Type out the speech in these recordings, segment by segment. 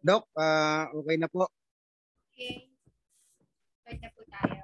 Doc, uh, okay na po. Okay. Start na po tayo.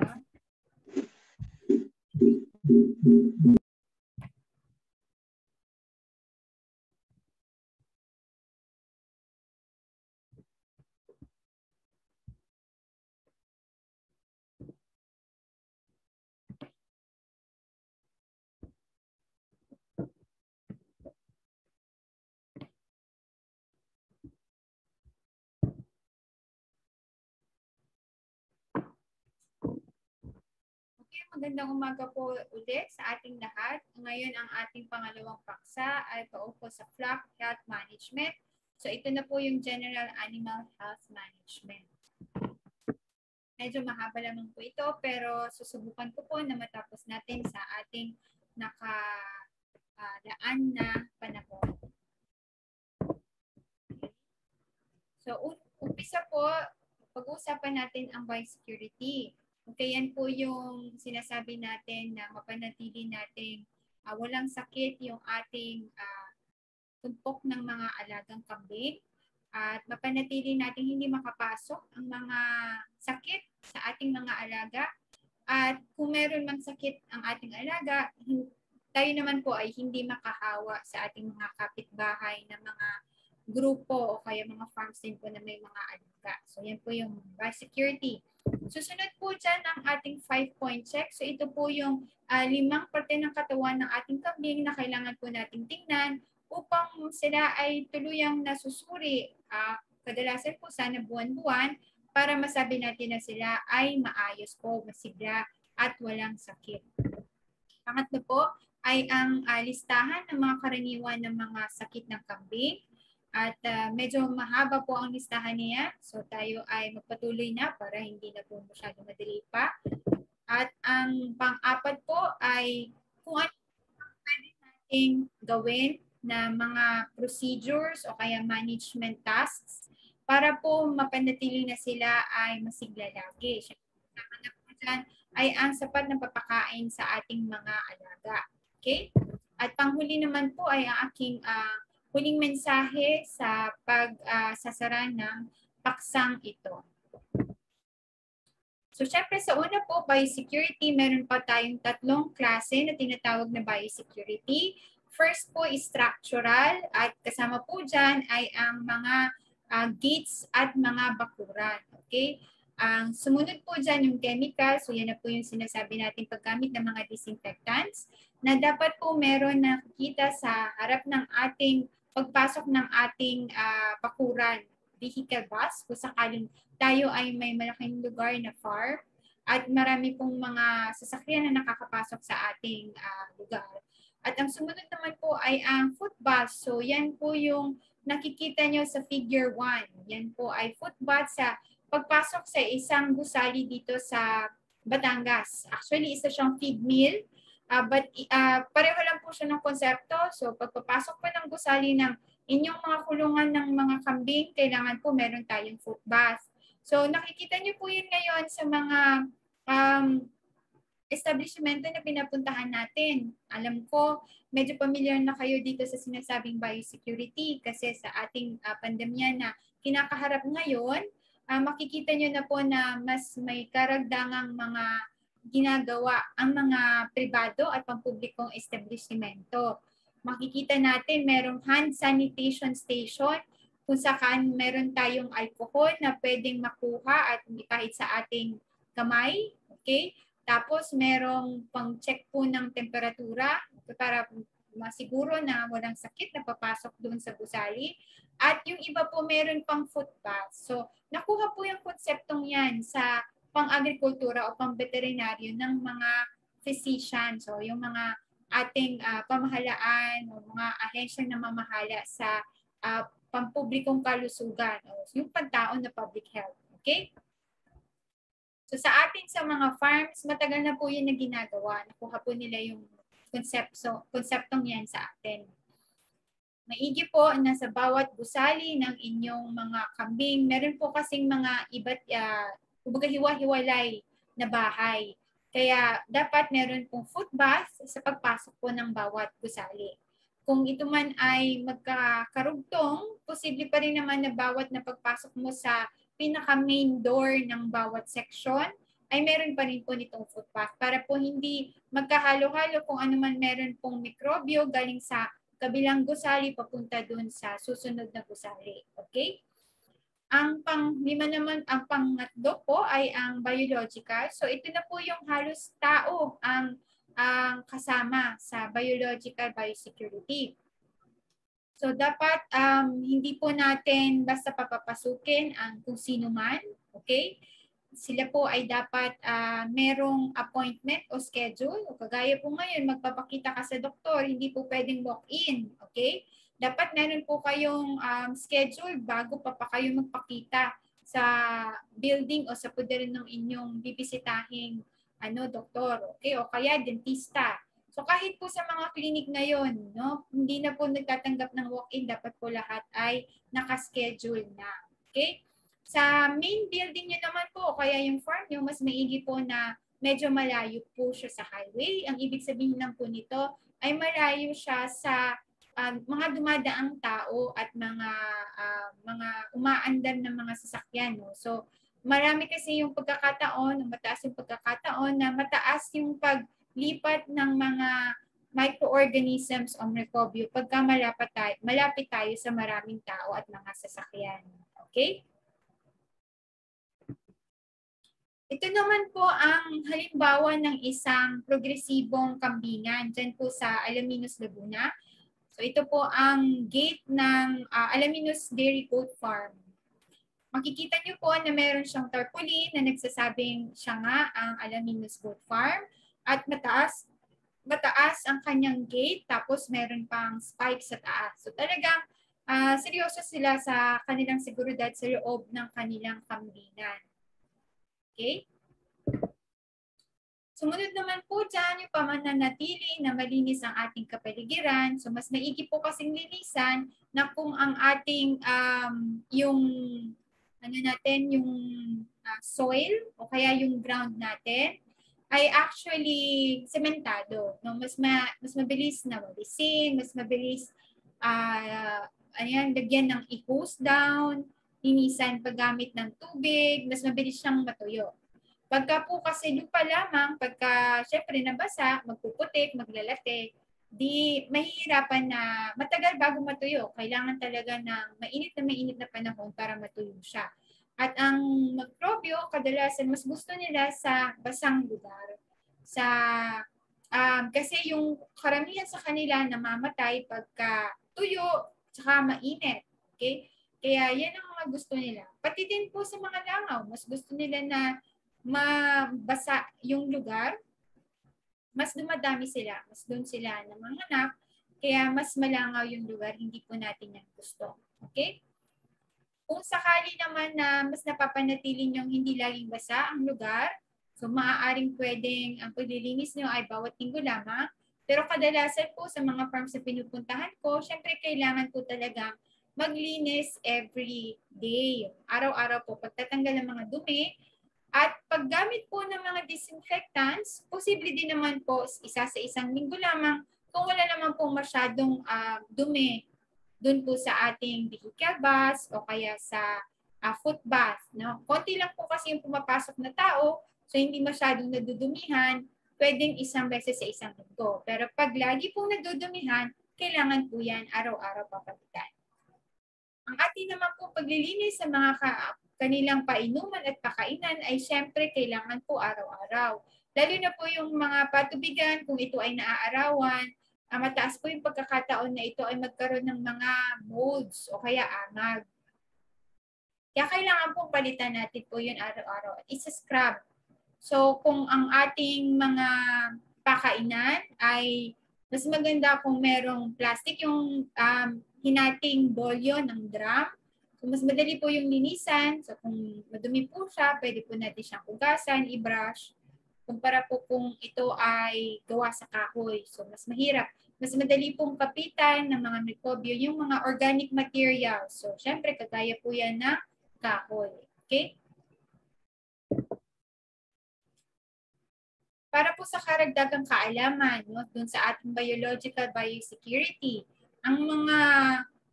Magandang umaga po ulit sa ating lahat. Ngayon ang ating pangalawang paksa ay paupo sa Flock Health Management. So ito na po yung General Animal Health Management. Medyo mahaba lamang po ito pero susubukan ko po na matapos natin sa ating nakalaan na panahon. So umpisa po, pag-uusapan natin ang biosecurity. Okay, yan po yung sinasabi natin na mapanatili natin uh, walang sakit yung ating uh, tumpok ng mga alagang kambing at mapanatili natin hindi makapasok ang mga sakit sa ating mga alaga. At kung meron mang sakit ang ating alaga, tayo naman po ay hindi makahawa sa ating mga kapitbahay na mga grupo o kaya mga farms din po na may mga alaga. So yan po yung biosecurity. Susunod po dyan ang ating five-point check. So ito po yung uh, limang parte ng katawan ng ating kambing na kailangan po nating tingnan upang sila ay tuluyang nasusuri. Uh, kadalasan po sana buwan-buwan para masabi natin na sila ay maayos po, masigla at walang sakit. Pangatlo po ay ang uh, listahan ng mga karaniwan ng mga sakit ng kambing. At uh, medyo mahaba po ang listahan niya. So tayo ay magpatuloy na para hindi na po masyado madali pa. At ang pang-apat po ay kung ano pwede nating gawin na mga procedures o kaya management tasks para po mapanatili na sila ay masigla lagi. Siyempre, na po dyan ay ang sapat na papakain sa ating mga alaga. Okay? At panghuli naman po ay ang aking uh, huling mensahe sa pagsasara uh, ng paksang ito. So, syempre sa una po, biosecurity, meron pa tayong tatlong klase na tinatawag na biosecurity. First po is structural at kasama po dyan ay ang mga uh, gates at mga bakuran. Okay? Ang sumunod po dyan yung chemical, so yan na po yung sinasabi natin paggamit ng mga disinfectants na dapat po meron nakikita sa harap ng ating pagpasok ng ating uh, bakuran, vehicle bus, kung sakaling tayo ay may malaking lugar na farm at marami pong mga sasakyan na nakakapasok sa ating uh, lugar. At ang sumunod naman po ay ang foot bus. So yan po yung nakikita nyo sa figure 1. Yan po ay foot bus sa pagpasok sa isang gusali dito sa Batangas. Actually, isa siyang feed mill Uh, but uh, pareho lang po siya ng konsepto. So pagpapasok po ng gusali ng inyong mga kulungan ng mga kambing, kailangan po meron tayong foot bath. So nakikita niyo po yun ngayon sa mga um, establishmento na pinapuntahan natin. Alam ko, medyo familiar na kayo dito sa sinasabing biosecurity kasi sa ating uh, pandemya na kinakaharap ngayon, uh, makikita nyo na po na mas may karagdangang mga ginagawa ang mga pribado at pampublikong establishmento. Makikita natin merong hand sanitation station kung saan meron tayong alcohol na pwedeng makuha at kahit sa ating kamay. Okay? Tapos merong pang-check po ng temperatura para masiguro na walang sakit na papasok doon sa gusali. At yung iba po meron pang foot bath. So, nakuha po yung konseptong yan sa pang-agrikultura o pang-veterinaryo ng mga physician. So, yung mga ating uh, pamahalaan o mga ahensya na mamahala sa uh, pampublikong kalusugan o yung pantaon na public health. Okay? So sa atin sa mga farms, matagal na po yun na ginagawa. Nakuha po nila yung konsepto, konseptong yan sa atin. Maigi po na sa bawat gusali ng inyong mga kambing, meron po kasing mga iba't uh, kumbaga hiwa-hiwalay na bahay. Kaya dapat meron pong foot bath sa pagpasok po ng bawat gusali. kung ito man ay magkakarugtong, posible pa rin naman na bawat na pagpasok mo sa pinaka-main door ng bawat section, ay meron pa rin po nitong footpath para po hindi magkahalo-halo kung ano man meron pong mikrobyo galing sa kabilang gusali papunta dun sa susunod na gusali. Okay? Ang pang lima naman, ang pangatlo po ay ang biological. So ito na po yung halos tao ang ang kasama sa biological biosecurity. So dapat um, hindi po natin basta papapasukin ang kung sino man, okay? Sila po ay dapat uh, merong appointment o schedule. O kagaya po ngayon, magpapakita ka sa doktor, hindi po pwedeng walk-in, okay? Dapat meron po kayong um, schedule bago pa pa kayo magpakita sa building o sa poder ng inyong bibisitahing ano, doktor, okay? O kaya dentista. So kahit po sa mga clinic ngayon, no, hindi na po nagtatanggap ng walk-in, dapat po lahat ay nakaschedule na. Okay? Sa main building nyo naman po, kaya yung farm nyo, mas maigi po na medyo malayo po siya sa highway. Ang ibig sabihin lang po nito ay malayo siya sa um, mga dumadaang tao at mga uh, mga umaandar ng mga sasakyan. No? So, marami kasi yung pagkakataon, mataas yung pagkakataon na mataas yung paglipat ng mga microorganisms o microbio pagka malapit tayo, malapit tayo sa maraming tao at mga sasakyan. Okay? Ito naman po ang halimbawa ng isang progresibong kambingan dyan po sa Alaminos, Laguna. So ito po ang gate ng uh, Alaminos Dairy Goat Farm makikita niyo po na meron siyang tarpaulin na nagsasabing siya nga ang Alaminos Goat Farm at mataas mataas ang kanyang gate tapos meron pang spike sa taas. So talagang uh, seryoso sila sa kanilang seguridad sa loob ng kanilang kambingan. Okay? Sumunod naman po dyan yung pamananatili na malinis ang ating kapaligiran. So mas maigi po kasing linisan na kung ang ating um, yung ano natin, yung uh, soil o kaya yung ground natin ay actually sementado. No? Mas, ma, mas mabilis na walisin, mas mabilis uh, ayan, lagyan ng i-hose down, linisan paggamit ng tubig, mas mabilis siyang matuyo. Pagka po kasi lupa lamang, pagka syempre nabasa, magpuputik, maglalate, di mahihirapan na matagal bago matuyo. Kailangan talaga ng mainit na mainit na panahon para matuyo siya. At ang mikrobyo, kadalasan mas gusto nila sa basang lugar. Sa um, kasi yung karamihan sa kanila namamatay pagka tuyo tsaka mainit. Okay? Kaya yan ang mga gusto nila. Pati din po sa mga langaw, mas gusto nila na mabasa yung lugar mas dumadami sila, mas doon sila na mga anak, kaya mas malangaw yung lugar, hindi po natin yan gusto. Okay? Kung sakali naman na mas napapanatili nyo hindi laging basa ang lugar, so maaaring pwedeng ang paglilinis nyo ay bawat linggo lamang, pero kadalasan po sa mga farms na pinupuntahan ko, syempre kailangan po talaga maglinis every day. Araw-araw po, pagtatanggal ng mga dumi, at paggamit po ng mga disinfectants, posible din naman po isa sa isang linggo lamang kung wala naman po masyadong uh, dumi dun po sa ating vehicle o kaya sa uh, foot bath. No? Konti lang po kasi yung pumapasok na tao, so hindi masyadong nadudumihan, pwedeng isang beses sa isang linggo. Pero pag lagi pong nadudumihan, kailangan po yan araw-araw papalitan. Ang ating naman po paglilinis sa mga ka kanilang painuman at pakainan ay syempre kailangan po araw-araw. Lalo na po yung mga patubigan, kung ito ay naaarawan, uh, mataas po yung pagkakataon na ito ay magkaroon ng mga molds o kaya amag. Kaya kailangan pong palitan natin po yun araw-araw. It's a scrub. So kung ang ating mga pakainan ay mas maganda kung merong plastic yung um, hinating bolyo ng drum So, mas madali po yung linisan. So, kung madumi po siya, pwede po natin siyang hugasan, i-brush. Kumpara po kung ito ay gawa sa kahoy. So, mas mahirap. Mas madali pong kapitan ng mga microbio yung mga organic materials. So, syempre, kagaya po yan na kahoy. Okay? Para po sa karagdagang kaalaman no, dun sa ating biological biosecurity, ang mga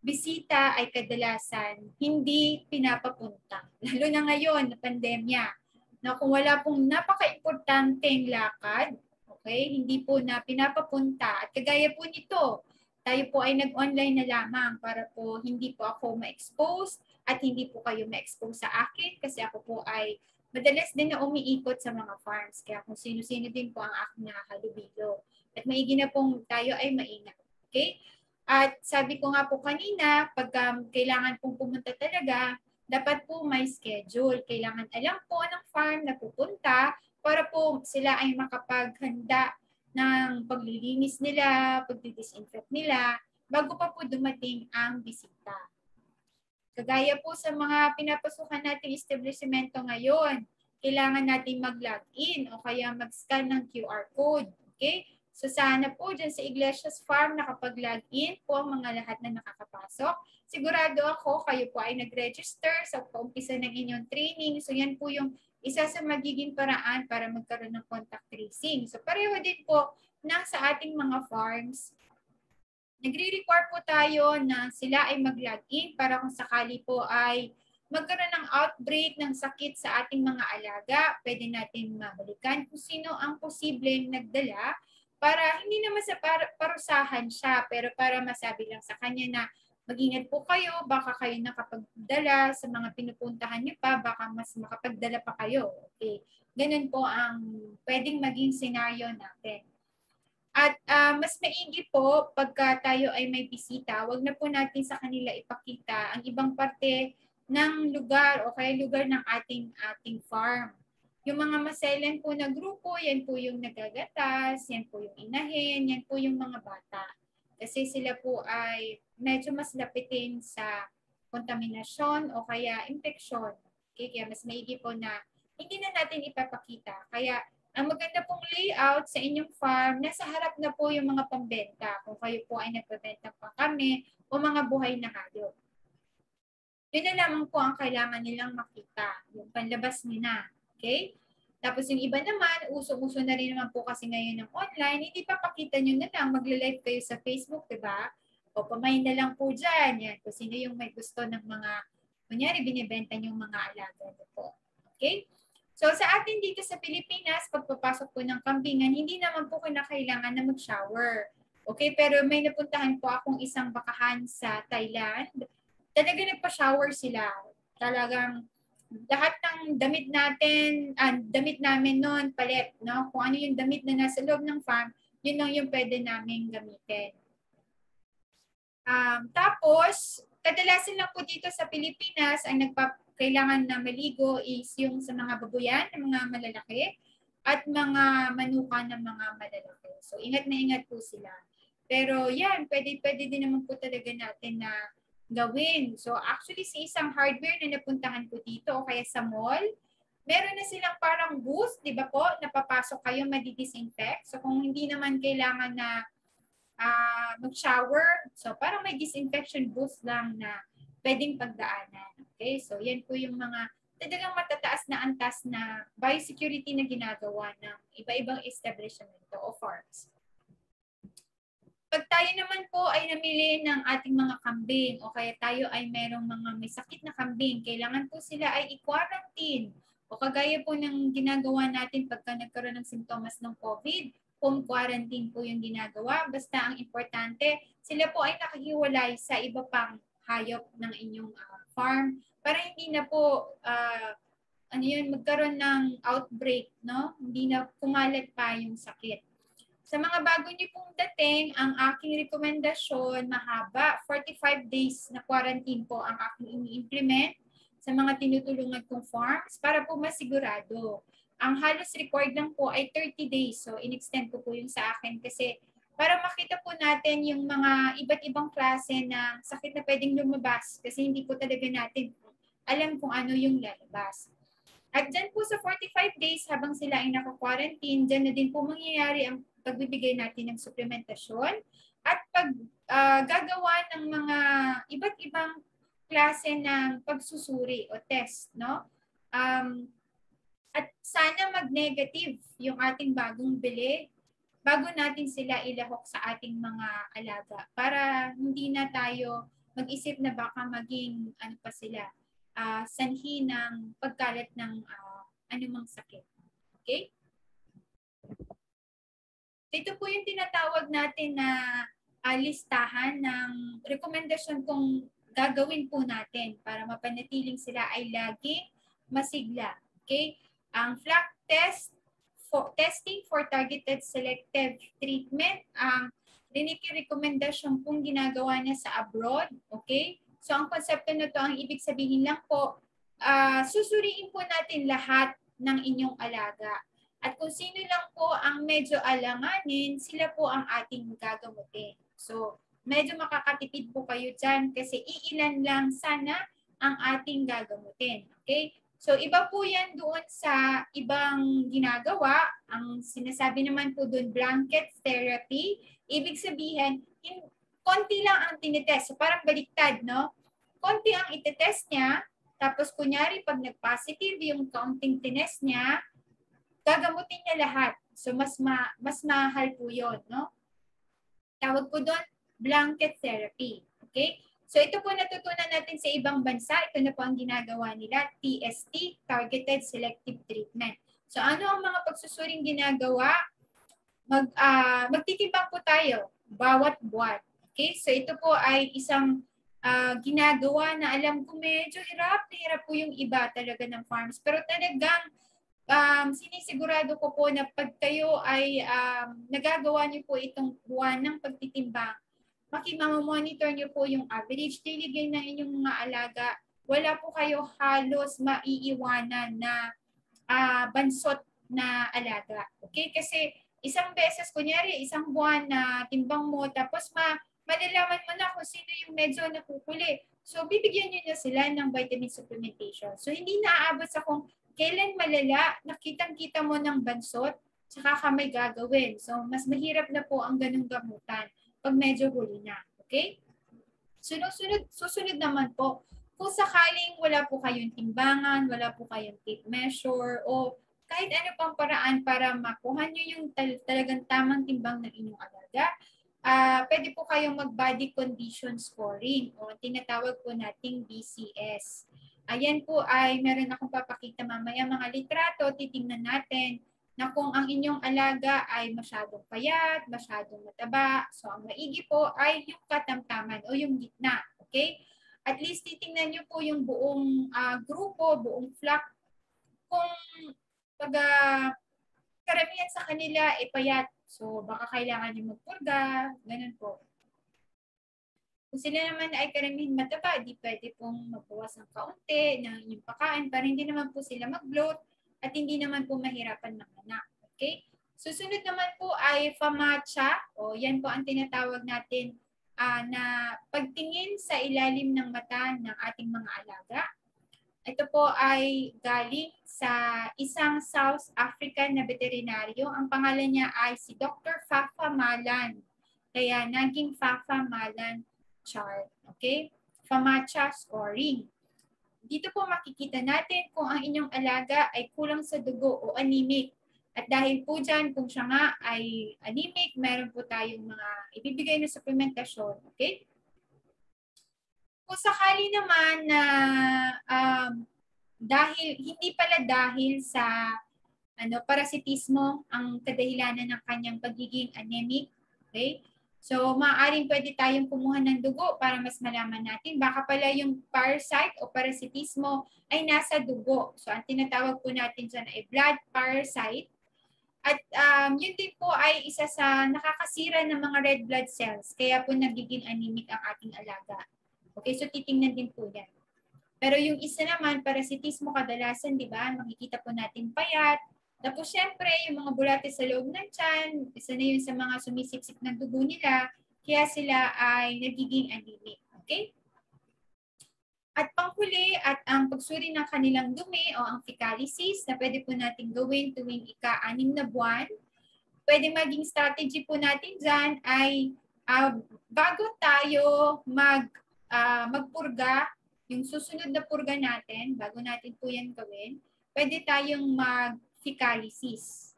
bisita ay kadalasan hindi pinapapunta. Lalo na ngayon, na pandemya, na kung wala pong napaka-importanteng lakad, okay, hindi po na pinapapunta. At kagaya po nito, tayo po ay nag-online na lamang para po hindi po ako ma-expose at hindi po kayo ma-expose sa akin kasi ako po ay madalas din na umiikot sa mga farms. Kaya kung sino-sino din po ang aking nakakalubilo. At maigi na pong tayo ay maingat. Okay? At sabi ko nga po kanina, pag um, kailangan pong pumunta talaga, dapat po may schedule. Kailangan alam po ng farm na pupunta para po sila ay makapaghanda ng paglilinis nila, pagdidisinfect nila, bago pa po dumating ang bisita. Kagaya po sa mga pinapasukan nating establishmento ngayon, kailangan nating mag-login o kaya mag-scan ng QR code. Okay? So sana po dyan sa Iglesias Farm nakapag-login po ang mga lahat na nakakapasok. Sigurado ako kayo po ay nag-register sa paumpisa ng inyong training. So yan po yung isa sa magiging paraan para magkaroon ng contact tracing. So pareho din po na sa ating mga farms nagre-require po tayo na sila ay mag-login para kung sakali po ay magkaroon ng outbreak ng sakit sa ating mga alaga, pwede natin mabalikan kung sino ang posibleng nagdala para hindi naman sa par- parusahan siya, pero para masabi lang sa kanya na mag-ingat po kayo, baka kayo nakapagdala sa mga pinupuntahan niyo pa, baka mas makapagdala pa kayo. Okay. Ganun po ang pwedeng maging scenario natin. At uh, mas maigi po pagka tayo ay may bisita, wag na po natin sa kanila ipakita ang ibang parte ng lugar o kaya lugar ng ating ating farm. Yung mga maselan po na grupo, yan po yung nagagatas, yan po yung inahin, yan po yung mga bata. Kasi sila po ay medyo mas lapitin sa kontaminasyon o kaya infeksyon. Okay, kaya mas maigi po na hindi na natin ipapakita. Kaya ang maganda pong layout sa inyong farm, nasa harap na po yung mga pambenta. Kung kayo po ay nagbebenta pa kami o mga buhay na hayop. Yun na lamang po ang kailangan nilang makita. Yung panlabas nila. Okay? Tapos yung iba naman, uso-uso na rin naman po kasi ngayon ng online, hindi pa pakita nyo na lang, magle-live kayo sa Facebook, di ba? O pamain na lang po dyan. Yan. Kung sino yung may gusto ng mga, kunyari, binibenta yung mga alaga nyo po. Okay? So sa atin dito sa Pilipinas, pagpapasok po ng kambingan, hindi naman po kinakailangan na mag-shower. Okay, pero may napuntahan po akong isang bakahan sa Thailand. Talaga nagpa-shower sila. Talagang lahat ng damit natin, ah, damit namin noon, palit, no? Kung ano yung damit na nasa loob ng farm, yun lang yung pwede namin gamitin. Um, tapos, kadalasan lang po dito sa Pilipinas, ang nagpa kailangan na maligo is yung sa mga babuyan, ng mga malalaki, at mga manuka ng mga malalaki. So, ingat na ingat po sila. Pero yan, pwede, pwede din naman po talaga natin na gawin. So, actually, sa isang hardware na napuntahan ko dito o kaya sa mall, meron na silang parang booth, di ba po? Napapasok kayo, madi-disinfect. So, kung hindi naman kailangan na uh, mag-shower, so parang may disinfection booth lang na pwedeng pagdaanan. Okay? So, yan po yung mga talagang matataas na antas na biosecurity na ginagawa ng iba-ibang establishment o farms. Pag tayo naman po ay namili ng ating mga kambing o kaya tayo ay merong mga may sakit na kambing, kailangan po sila ay i-quarantine o kagaya po ng ginagawa natin pagka nagkaroon ng simptomas ng COVID, home quarantine po yung ginagawa. Basta ang importante, sila po ay nakahiwalay sa iba pang hayop ng inyong uh, farm para hindi na po uh, ano yun, magkaroon ng outbreak, no? Hindi na kumalat pa yung sakit. Sa mga bago niyo pong dating, ang aking rekomendasyon, mahaba, 45 days na quarantine po ang aking ini-implement sa mga tinutulungan kong farms para po masigurado. Ang halos record lang po ay 30 days. So, in-extend ko po yung sa akin kasi para makita po natin yung mga iba't ibang klase ng sakit na pwedeng lumabas kasi hindi po talaga natin alam kung ano yung lalabas. At dyan po sa 45 days habang sila ay naka-quarantine, dyan na din po mangyayari ang pagbibigay natin ng suplementasyon at pag uh, gagawa ng mga iba't ibang klase ng pagsusuri o test, no? Um, at sana mag-negative yung ating bagong bili bago natin sila ilahok sa ating mga alaga para hindi na tayo mag-isip na baka maging ano pa sila uh, sanhi ng pagkalat ng uh, anumang sakit. Okay? Ito po yung tinatawag natin na uh, listahan ng rekomendasyon kung gagawin po natin para mapanatiling sila ay laging masigla. Okay? Ang FLAC test, for, testing for targeted selective treatment, ang clinical recommendation pong ginagawa niya sa abroad. Okay? So ang konsepto na to ang ibig sabihin lang po, uh, susuriin po natin lahat ng inyong alaga. At kung sino lang po ang medyo alanganin, sila po ang ating gagamutin. So, medyo makakatipid po kayo dyan kasi iilan lang sana ang ating gagamutin. Okay? So, iba po yan doon sa ibang ginagawa. Ang sinasabi naman po doon, blanket therapy. Ibig sabihin, in, konti lang ang tinitest. So, parang baliktad, no? Konti ang itetest niya. Tapos, kunyari, pag nag-positive yung counting tinest niya, gagamutin niya lahat. So, mas ma mas mahal po yon no? Tawag po doon, blanket therapy. Okay? So ito po natutunan natin sa ibang bansa. Ito na po ang ginagawa nila, TST, Targeted Selective Treatment. So ano ang mga pagsusuring ginagawa? Mag, uh, magtitimbang po tayo bawat buwan. Okay? So ito po ay isang uh, ginagawa na alam ko medyo hirap na hirap po yung iba talaga ng farms. Pero talagang um, sinisigurado ko po na pag kayo ay um, nagagawa niyo po itong buwan ng pagtitimbang, makimamonitor niyo po yung average daily gain ng inyong mga alaga. Wala po kayo halos maiiwanan na uh, bansot na alaga. Okay? Kasi isang beses, kunyari, isang buwan na timbang mo, tapos ma malalaman mo na kung sino yung medyo nakukuli. So, bibigyan niyo na sila ng vitamin supplementation. So, hindi naaabot sa kung kailan malala, nakitang-kita mo ng bansot, saka ka may gagawin. So, mas mahirap na po ang ganung gamutan pag medyo huli na. Okay? Sunod-sunod, susunod naman po, kung sakaling wala po kayong timbangan, wala po kayong tape measure, o kahit ano pang paraan para makuha nyo yung tal- talagang tamang timbang ng inyong alaga, uh, pwede po kayong mag-body condition scoring o tinatawag po nating BCS. Ayan po ay meron akong papakita mamaya mga litrato, titingnan natin na kung ang inyong alaga ay masyadong payat, masyadong mataba, so ang maigi po ay yung katamtaman o yung gitna. Okay? At least titingnan nyo po yung buong uh, grupo, buong flock. Kung pag uh, karamihan sa kanila ay payat, so baka kailangan nyo magpurga, ganun po. Kung sila naman ay karamihan mataba, di pwede pong magbawas ng kaunti ng inyong pakain para hindi naman po sila mag-bloat at hindi naman po mahirapan ng anak. Okay? Susunod naman po ay FAMACHA o yan po ang tinatawag natin uh, na pagtingin sa ilalim ng mata ng ating mga alaga. Ito po ay galing sa isang South African na veterinaryo. Ang pangalan niya ay si Dr. Fafa Malan. Kaya naging Fafa Malan chart. Okay? FAMACHA scoring. Dito po makikita natin kung ang inyong alaga ay kulang sa dugo o anemic. At dahil po dyan, kung siya nga ay anemic, meron po tayong mga ibibigay na supplementasyon. Okay? Kung sakali naman na um, dahil, hindi pala dahil sa ano, parasitismo ang kadahilanan ng kanyang pagiging anemic, okay? So, maaaring pwede tayong kumuha ng dugo para mas malaman natin. Baka pala yung parasite o parasitismo ay nasa dugo. So, ang tinatawag po natin dyan ay blood parasite. At um, yun din po ay isa sa nakakasira ng mga red blood cells. Kaya po nagiging anemic ang ating alaga. Okay, so titingnan din po yan. Pero yung isa naman, parasitismo kadalasan, di ba? Makikita po natin payat, tapos syempre, yung mga bulate sa loob ng tiyan, isa na yun sa mga sumisipsip ng dugo nila, kaya sila ay nagiging anemic. Okay? At panghuli at ang pagsuri ng kanilang dumi o ang fecalysis na pwede po natin gawin tuwing ika-anim na buwan. Pwede maging strategy po natin dyan ay uh, bago tayo mag, uh, magpurga, yung susunod na purga natin, bago natin po yan gawin, pwede tayong mag fecalysis.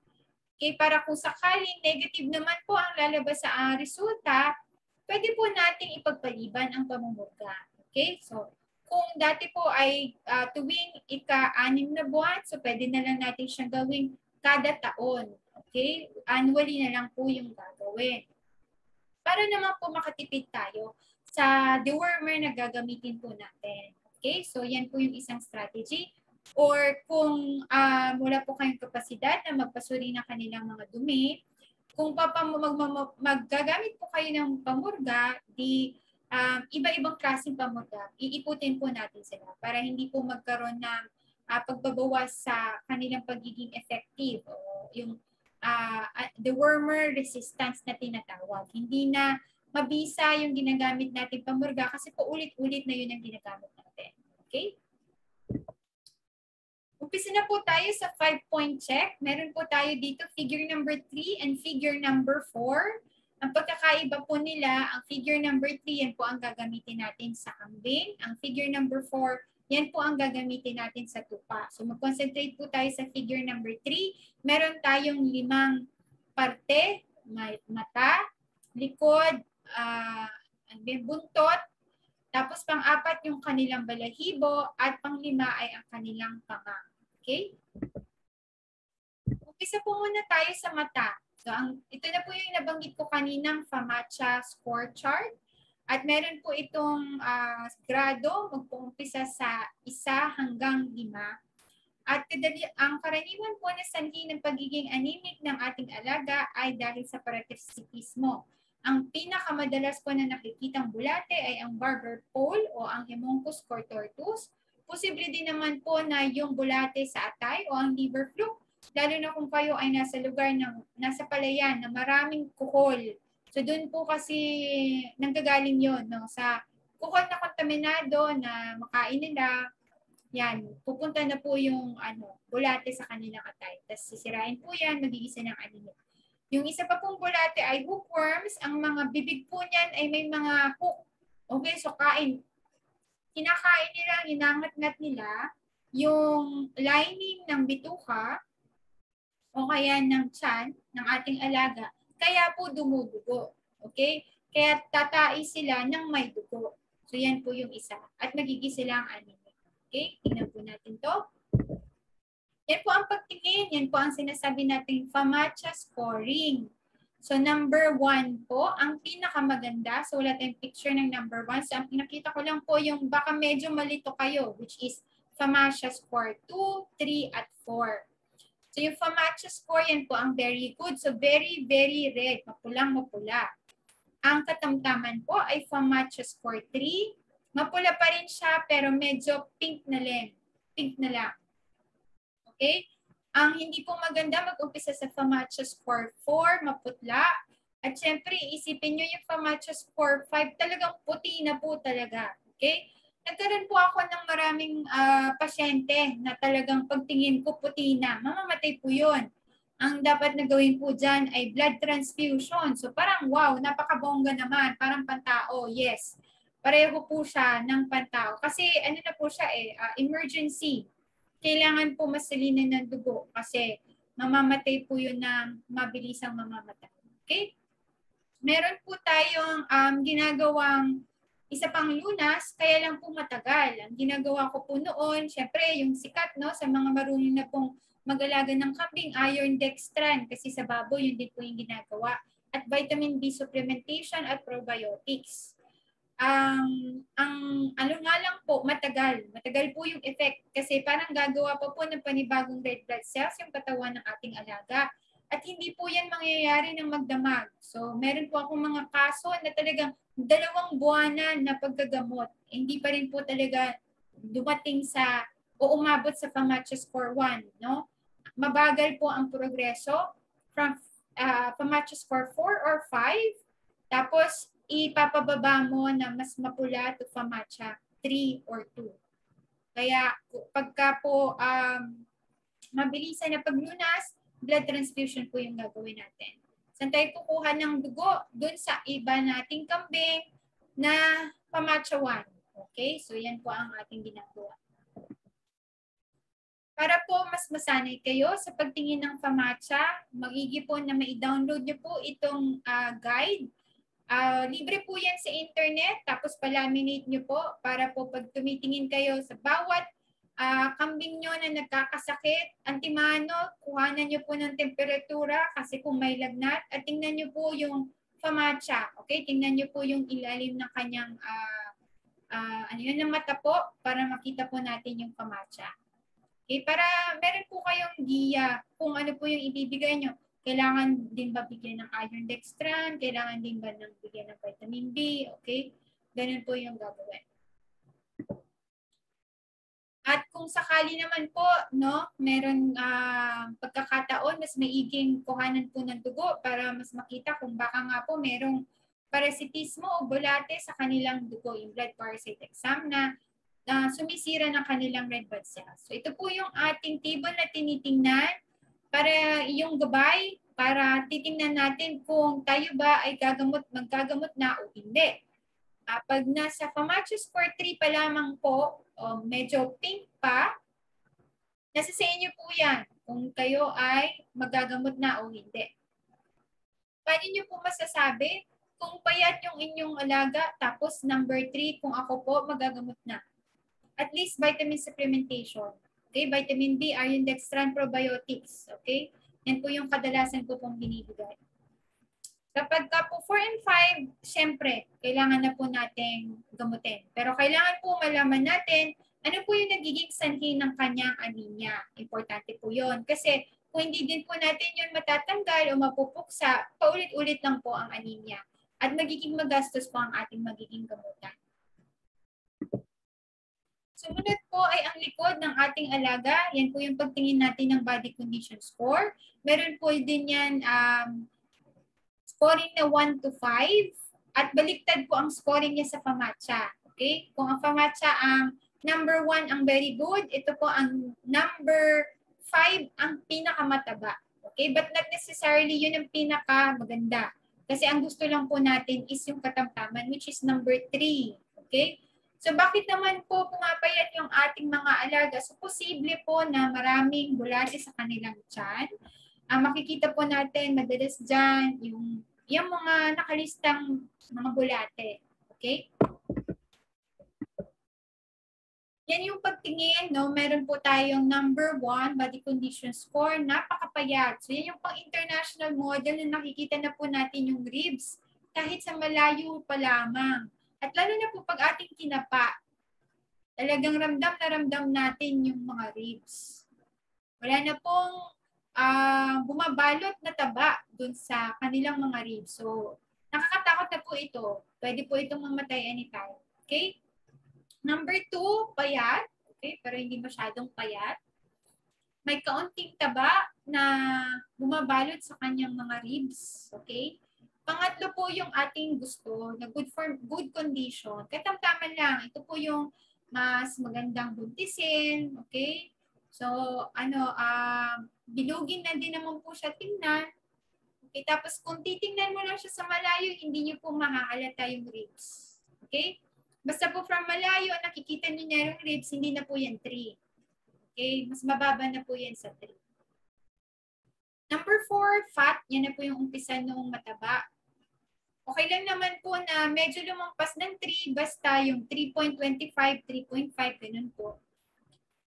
Okay, para kung sakaling negative naman po ang lalabas sa uh, resulta, pwede po nating ipagpaliban ang pamumurga. Okay, so kung dati po ay uh, tuwing ika-anim na buwan, so pwede na lang natin siyang gawing kada taon. Okay, annually na lang po yung gagawin. Para naman po makatipid tayo sa dewormer na gagamitin po natin. Okay, so yan po yung isang strategy or kung uh, wala po kayong kapasidad na magpasuri ng kanilang mga dumi, kung papa mag, mag, maggagamit po kayo ng pamurga, di um, iba-ibang klaseng pamurga, iiputin po natin sila para hindi po magkaroon ng uh, pagbabawas sa kanilang pagiging effective o yung uh, the wormer resistance na tinatawag. Hindi na mabisa yung ginagamit natin pamurga kasi po ulit-ulit na yun ang ginagamit natin. Okay? Umpisa na po tayo sa five-point check. Meron po tayo dito figure number 3 and figure number 4. Ang pagkakaiba po nila, ang figure number 3, yan po ang gagamitin natin sa kambing. Ang figure number 4, yan po ang gagamitin natin sa tupa. So mag-concentrate po tayo sa figure number 3. Meron tayong limang parte, mata, likod, uh, buntot, tapos pang-apat yung kanilang balahibo at pang-lima ay ang kanilang panga. Okay? Umpisa po muna tayo sa mata. So ang, ito na po yung nabanggit ko kaninang FAMACHA score chart. At meron po itong uh, grado, magpuumpisa sa isa hanggang lima. At kadali, ang karaniwan po na sanhi ng pagiging anemic ng ating alaga ay dahil sa parasitismo. Ang pinakamadalas po na nakikitang bulate ay ang barber pole o ang Hemonchus cortortus. Posible din naman po na yung bulate sa atay o ang liver fluke, lalo na kung kayo ay nasa lugar ng nasa palayan na maraming kuhol. So doon po kasi nanggagaling yon no sa kuhol na kontaminado na makain nila, yan, pupunta na po yung ano, bulate sa kanilang atay. Tapos sisirain po yan, magigisa ng aninit. Yung isa pa pong bulate ay hookworms. Ang mga bibig po niyan ay may mga hook. Okay, so kain. Kinakain nila, inangat-ngat nila yung lining ng bituka o kaya ng chan ng ating alaga. Kaya po dumudugo. Okay? Kaya tatai sila ng may dugo. So yan po yung isa. At magiging sila ang anime. Okay? Tingnan po natin to. Yan po ang pagtingin. Yan po ang sinasabi nating FAMACHA scoring. So number one po, ang pinakamaganda. So wala tayong picture ng number one. So ang pinakita ko lang po yung baka medyo malito kayo, which is FAMACHA score 2, 3, at 4. So yung FAMACHA score, yan po ang very good. So very, very red. Mapulang mapula. Ang katamtaman po ay FAMACHA score 3. Mapula pa rin siya pero medyo pink na lang. Pink na lang. Okay? Ang hindi po maganda, mag-umpisa sa FAMACHA score 4, maputla. At syempre, isipin nyo yung FAMACHA score 5, talagang puti na po talaga. Okay? Nagkaroon po ako ng maraming uh, pasyente na talagang pagtingin ko puti na. Mamamatay po yun. Ang dapat na gawin po dyan ay blood transfusion. So parang wow, napakabongga naman. Parang pantao, yes. Pareho po siya ng pantao. Kasi ano na po siya eh, uh, emergency kailangan po masalinan ng dugo kasi mamamatay po yun ng mabilisang mamamatay. Okay? Meron po tayong um, ginagawang isa pang lunas, kaya lang po matagal. Ang ginagawa ko po noon, syempre yung sikat no, sa mga marunong na pong mag-alaga ng kambing, iron dextran, kasi sa baboy yun din po yung ginagawa. At vitamin B supplementation at probiotics ang ang ano nga lang po, matagal. Matagal po yung effect kasi parang gagawa pa po ng panibagong red blood cells yung katawan ng ating alaga. At hindi po yan mangyayari ng magdamag. So, meron po akong mga kaso na talagang dalawang buwanan na paggagamot. Hindi pa rin po talaga dumating sa o umabot sa FAMACHA score 1. No? Mabagal po ang progreso from uh, FAMACHA score 4 or 5. Tapos, ipapababa mo na mas mapula to FAMACHA 3 or 2. Kaya pagka po um, mabilisan na paglunas, blood transfusion po yung gagawin natin. Saan tayo kukuha ng dugo? Doon sa iba nating kambing na FAMACHA 1. Okay? So yan po ang ating ginagawa. Para po mas masanay kayo sa pagtingin ng FAMACHA, magigi po na mai-download niyo po itong uh, guide. Uh, libre po yan sa internet, tapos palaminate niyo po para po pag tumitingin kayo sa bawat uh, kambing nyo na nagkakasakit, antimano, kuhanan nyo po ng temperatura kasi kung may lagnat at tingnan nyo po yung FAMACHA. Okay, tingnan nyo po yung ilalim ng kanyang uh, uh, ano yun, ng mata po para makita po natin yung FAMACHA. Okay, para meron po kayong giya kung ano po yung ibibigay nyo. Kailangan din ba bigyan ng iron dextran? Kailangan din ba ng bigyan ng vitamin B? Okay? Ganun po yung gagawin. At kung sakali naman po, no, meron uh, pagkakataon, mas maiging kuhanan po ng dugo para mas makita kung baka nga po merong parasitismo o bulate sa kanilang dugo, yung blood parasite exam na uh, sumisira ng kanilang red blood cells. So ito po yung ating table na tinitingnan para yung gabay para titingnan natin kung tayo ba ay gagamot, maggagamot na o hindi. Uh, pag nasa FAMACHO score 3 pa lamang po, o medyo pink pa, nasa sa inyo po yan kung kayo ay magagamot na o hindi. Paano nyo po masasabi kung payat yung inyong alaga, tapos number 3, kung ako po magagamot na? at least vitamin supplementation. Okay, vitamin B, iron dextran, probiotics. Okay, yan po yung kadalasan ko pong binibigay. Kapag ka po 4 and 5, syempre, kailangan na po nating gamutin. Pero kailangan po malaman natin ano po yung nagiging sanhi ng kanyang anemia. Importante po yon Kasi kung hindi din po natin yun matatanggal o mapupuksa, paulit-ulit lang po ang anemia. At magiging magastos po ang ating magiging gamutan. Sumunod po ay ang likod ng ating alaga. Yan po yung pagtingin natin ng body condition score. Meron po din yan um, scoring na 1 to 5 at baliktad po ang scoring niya sa FAMACHA. Okay? Kung ang FAMACHA ang number 1 ang very good, ito po ang number 5 ang pinakamataba. Okay? But not necessarily yun ang pinaka maganda. Kasi ang gusto lang po natin is yung katamtaman which is number 3. Okay? So bakit naman po pumapayat yung ating mga alaga? So posible po na maraming bulate sa kanilang tiyan. Uh, makikita po natin madalas dyan yung, yung mga nakalistang mga bulate. Okay? Yan yung pagtingin, no? Meron po tayong number one, body condition score, napakapayat. So yan yung pang international model na nakikita na po natin yung ribs kahit sa malayo pa lamang. At lalo na po pag ating kinapa, talagang ramdam na ramdam natin yung mga ribs. Wala na pong uh, bumabalot na taba dun sa kanilang mga ribs. So, nakakatakot na po ito. Pwede po itong mamatay anytime. Okay? Number two, payat. Okay, pero hindi masyadong payat. May kaunting taba na bumabalot sa kanyang mga ribs. Okay? Pangatlo po yung ating gusto na good for good condition. Katamtaman lang. Ito po yung mas magandang buntisin. Okay? So, ano, uh, bilugin na din naman po siya tingnan. Okay, tapos kung titingnan mo lang siya sa malayo, hindi niyo po mahahalata yung ribs. Okay? Basta po from malayo, nakikita niyo na yung ribs, hindi na po yan 3. Okay? Mas mababa na po yan sa 3. Number 4, fat. Yan na po yung umpisa noong mataba okay lang naman po na medyo lumampas ng 3, basta yung 3.25, 3.5, ganun po.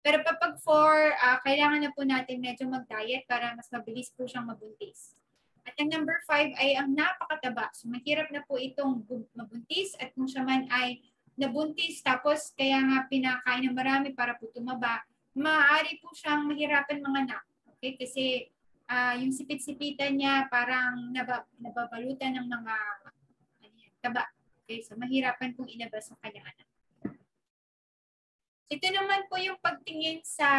Pero kapag 4, uh, ah, kailangan na po natin medyo mag-diet para mas mabilis po siyang mabuntis. At ang number 5 ay ang napakataba. So mahirap na po itong mabuntis at kung siya man ay nabuntis tapos kaya nga pinakain ng marami para po tumaba, maaari po siyang mahirapan mga anak. Okay? Kasi uh, yung sipit-sipitan niya parang nabab- nababalutan ng mga ano yan, taba. Okay, so mahirapan pong ilabas ng kanyang anak. ito naman po yung pagtingin sa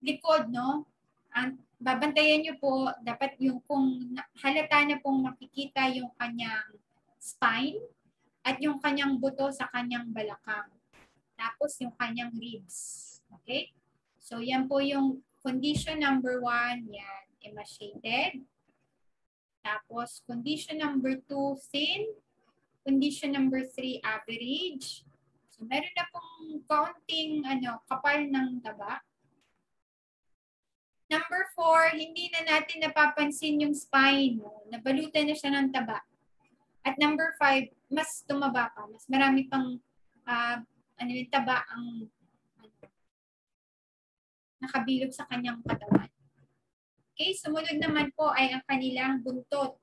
likod, no? Ang babantayan niyo po, dapat yung kung halata na pong makikita yung kanyang spine at yung kanyang buto sa kanyang balakang. Tapos yung kanyang ribs. Okay? So yan po yung Condition number one, yan, emaciated. Tapos, condition number two, thin. Condition number three, average. So, meron na pong counting ano, kapal ng taba. Number four, hindi na natin napapansin yung spine. Nabalutan na siya ng taba. At number five, mas tumaba pa. Mas marami pang uh, ano taba ang nakabilog sa kanyang katawan. Okay, sumunod naman po ay ang kanilang buntot.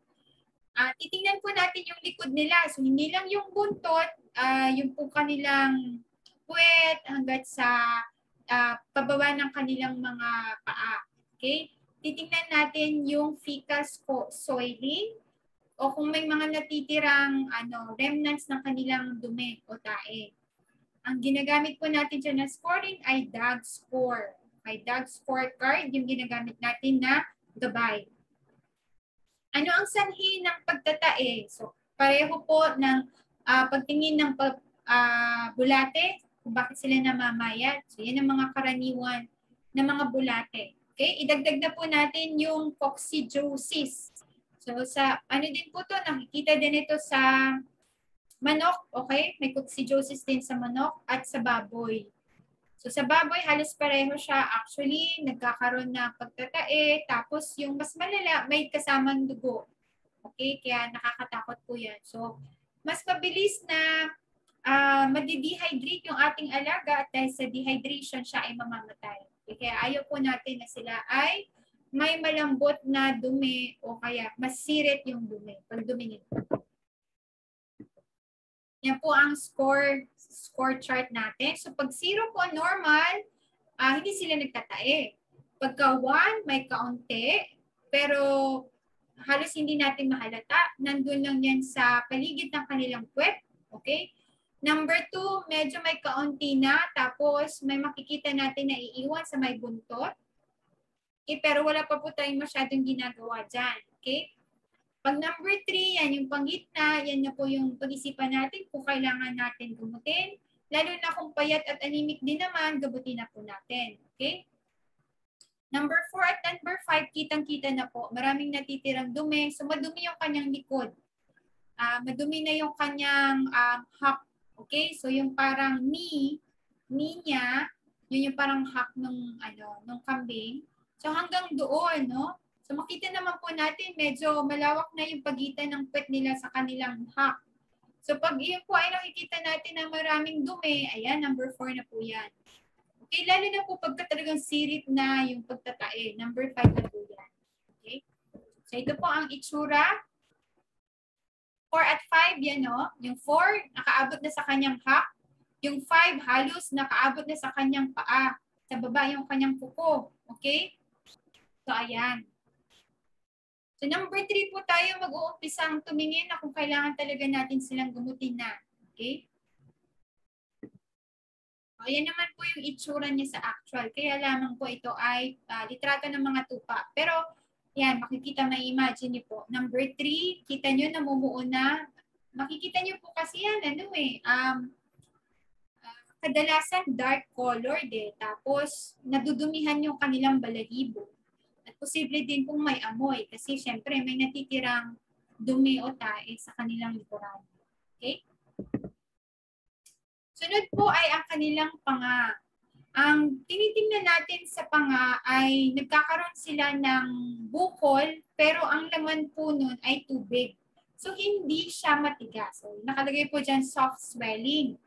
Uh, titingnan po natin yung likod nila. So, hindi lang yung buntot, uh, yung po kanilang puwet hanggat sa uh, pababa ng kanilang mga paa. Okay? Titingnan natin yung fecal soiling o kung may mga natitirang ano, remnants ng kanilang dumi o tae. Ang ginagamit po natin dyan na scoring ay DAG score may DAG scorecard, yung ginagamit natin na gabay. Ano ang sanhi ng pagtatae? So, pareho po ng uh, pagtingin ng pag, uh, bulate, kung bakit sila namamayat. So, yan ang mga karaniwan ng mga bulate. Okay, idagdag na po natin yung coccidiosis. So, sa ano din po to, nakikita din ito sa manok, okay? May coccidiosis din sa manok at sa baboy. So sa baboy, halos pareho siya. Actually, nagkakaroon na pagtatae. Tapos yung mas malala, may kasamang dugo. Okay? Kaya nakakatakot po yan. So, mas mabilis na uh, madidehydrate yung ating alaga at dahil sa dehydration siya ay mamamatay. Okay? Kaya ayaw po natin na sila ay may malambot na dumi o kaya masirit yung dumi pag dumingin. Yan po ang score score chart natin. So pag 0 po normal, uh, hindi sila nagtatae. Pagka 1, may kaunti, pero halos hindi natin mahalata. Nandun lang yan sa paligid ng kanilang puwet. Okay? Number 2, medyo may kaunti na. Tapos may makikita natin na iiwan sa may buntot. Okay, pero wala pa po tayong masyadong ginagawa dyan. Okay? Pag number three, yan yung panggitna, yan na po yung pag-isipan natin kung kailangan natin gumutin. Lalo na kung payat at anemic din naman, gabutin na po natin. Okay? Number four at number five, kitang-kita na po. Maraming natitirang dumi. So madumi yung kanyang likod. Uh, madumi na yung kanyang um, hak. Okay? So yung parang knee, knee niya, yun yung parang hak ng ano, ng kambing. So hanggang doon, no? So makita naman po natin, medyo malawak na yung pagitan ng pet nila sa kanilang hack. So pag yun po ay nakikita natin na maraming dumi, ayan, number 4 na po yan. Okay, lalo na po pagka talagang sirit na yung pagtatae. Number 5 na po yan. Okay? So ito po ang itsura. 4 at 5, yan no? Yung 4, nakaabot na sa kanyang hack. Yung 5, halos nakaabot na sa kanyang paa. Sa baba yung kanyang kuko. Okay? So ayan. So number three po tayo mag-uumpisang tumingin na kung kailangan talaga natin silang gumutin na. Okay? O, yan naman po yung itsura niya sa actual. Kaya lamang po ito ay uh, litrato ng mga tupa. Pero yan, makikita, may imagine niyo po. Number three, kita niyo namumuo na. Makikita niyo po kasi yan, ano eh, um, uh, kadalasan dark colored eh. Tapos, nadudumihan yung kanilang balahibo. Posible din kung may amoy kasi syempre may natitirang dumi o tae sa kanilang likuran. Okay? Sunod po ay ang kanilang panga. Ang tinitingnan natin sa panga ay nagkakaroon sila ng bukol pero ang laman po nun ay tubig. So hindi siya matigas. So nakalagay po dyan soft swelling.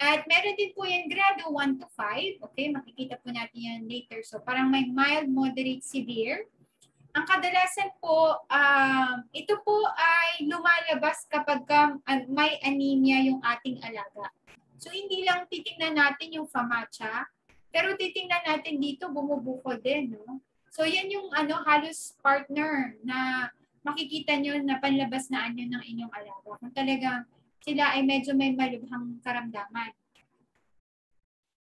At meron din po yan grado 1 to 5. Okay, makikita po natin yan later. So parang may mild, moderate, severe. Ang kadalasan po, um, ito po ay lumalabas kapag uh, may anemia yung ating alaga. So hindi lang titingnan natin yung FAMACHA, pero titingnan natin dito bumubukol din. No? So yan yung ano, halos partner na makikita nyo na panlabas na anyo ng inyong alaga. Kung talagang sila ay medyo may malubhang karamdaman.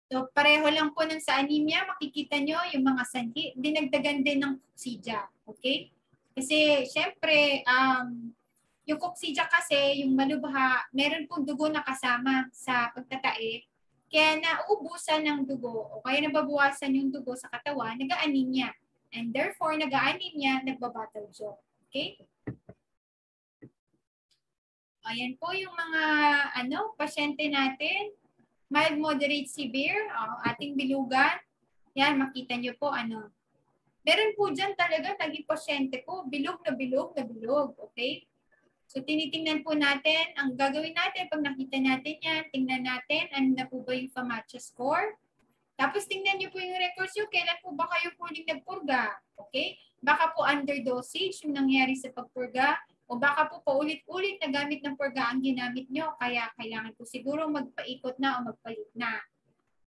So, pareho lang po ng sa anemia, makikita nyo yung mga sanhi. Dinagdagan din ng coccidia. Okay? Kasi, syempre, um, yung coccidia kasi, yung malubha, meron pong dugo na kasama sa pagtatae. Kaya nauubusan ng dugo o kaya nababawasan yung dugo sa katawan, nag-anemia. And therefore, nag-anemia, nagbabattle jaw. Okay? Ayan po yung mga ano pasyente natin. Mild, moderate, severe. Oh, ating bilugan. Yan, makita nyo po ano. Meron po dyan talaga naging pasyente ko, bilog na bilog na bilog. Okay? So tinitingnan po natin, ang gagawin natin pag nakita natin yan, tingnan natin ano na po ba yung FAMACHA score. Tapos tingnan niyo po yung records nyo, kailan po ba kayo huling nagpurga. Okay? Baka po underdosage yung nangyari sa pagpurga o baka po paulit-ulit na gamit ng purga ang ginamit nyo, kaya kailangan po siguro magpaikot na o magpalit na.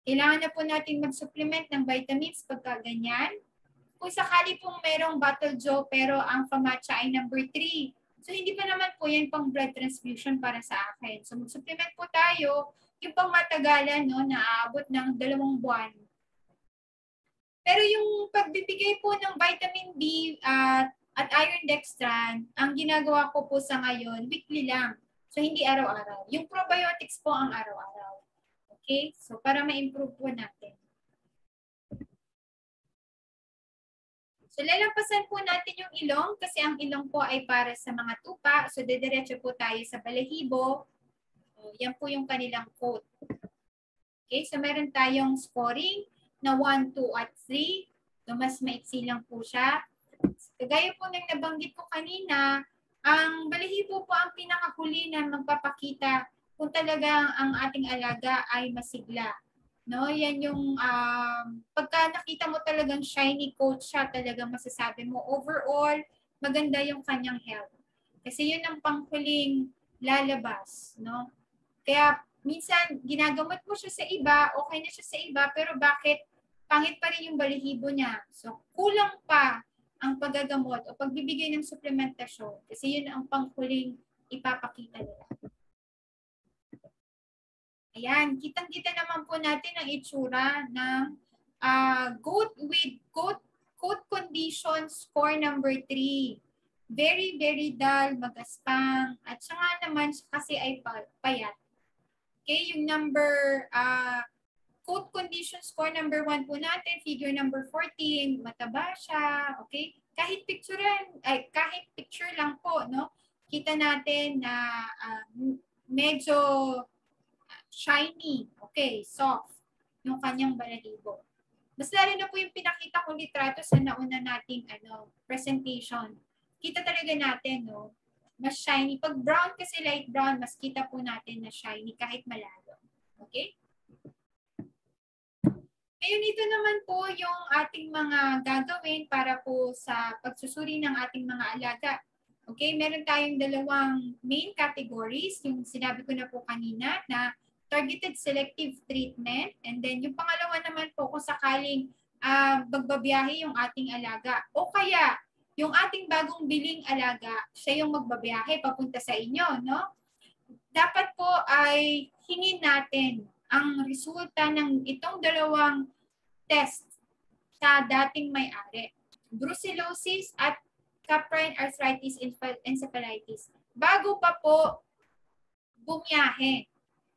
Kailangan na po natin mag-supplement ng vitamins pagka ganyan. Kung sakali pong merong bottle joe pero ang FAMACHA ay number 3, so hindi pa naman po yan pang blood transfusion para sa akin. So mag-supplement po tayo, yung pang matagalan, no, na aabot ng dalawang buwan. Pero yung pagbibigay po ng vitamin D at uh, at iron dextran, ang ginagawa ko po sa ngayon, weekly lang. So, hindi araw-araw. Yung probiotics po ang araw-araw. Okay? So, para ma-improve po natin. So, lalampasan po natin yung ilong kasi ang ilong po ay para sa mga tupa. So, dediretso po tayo sa balahibo. So, yan po yung kanilang coat. Okay? So, meron tayong scoring na 1, 2, at 3. So, mas maiksi lang po siya. Kagaya po ng nabanggit ko kanina, ang balahibo po ang pinakahuli na magpapakita kung talagang ang ating alaga ay masigla. No, yan yung um, pagka nakita mo talagang shiny coat siya, talagang masasabi mo overall maganda yung kanyang health. Kasi yun ang panghuling lalabas, no? Kaya minsan ginagamot mo siya sa iba, okay na siya sa iba, pero bakit pangit pa rin yung balahibo niya? So kulang pa ang paggagamot o pagbibigay ng suplementasyon kasi yun ang panghuling ipapakita nila. Ayan, kitang-kita naman po natin ang itsura ng uh, goat with goat, goat condition score number 3. Very, very dull, magaspang, at saka naman kasi ay payat. Okay, yung number uh, code condition score number 1 po natin, figure number 14, mataba siya, okay? Kahit picture ay kahit picture lang po, no? Kita natin na uh, medyo shiny, okay, soft yung kanyang balahibo. Mas lalo na po yung pinakita kong litrato sa nauna nating ano, presentation. Kita talaga natin, no? Mas shiny. Pag brown kasi light brown, mas kita po natin na shiny kahit malalo. Okay? Ngayon, ito naman po yung ating mga gagawin para po sa pagsusuri ng ating mga alaga. Okay, meron tayong dalawang main categories. Yung sinabi ko na po kanina na targeted selective treatment. And then yung pangalawa naman po kung sakaling uh, magbabiyahe yung ating alaga. O kaya yung ating bagong biling alaga, siya yung magbabiyahe papunta sa inyo. No? Dapat po ay hingin natin ang resulta ng itong dalawang test sa dating may-ari. Brucellosis at caprine arthritis encephalitis. Bago pa po bumiyahe,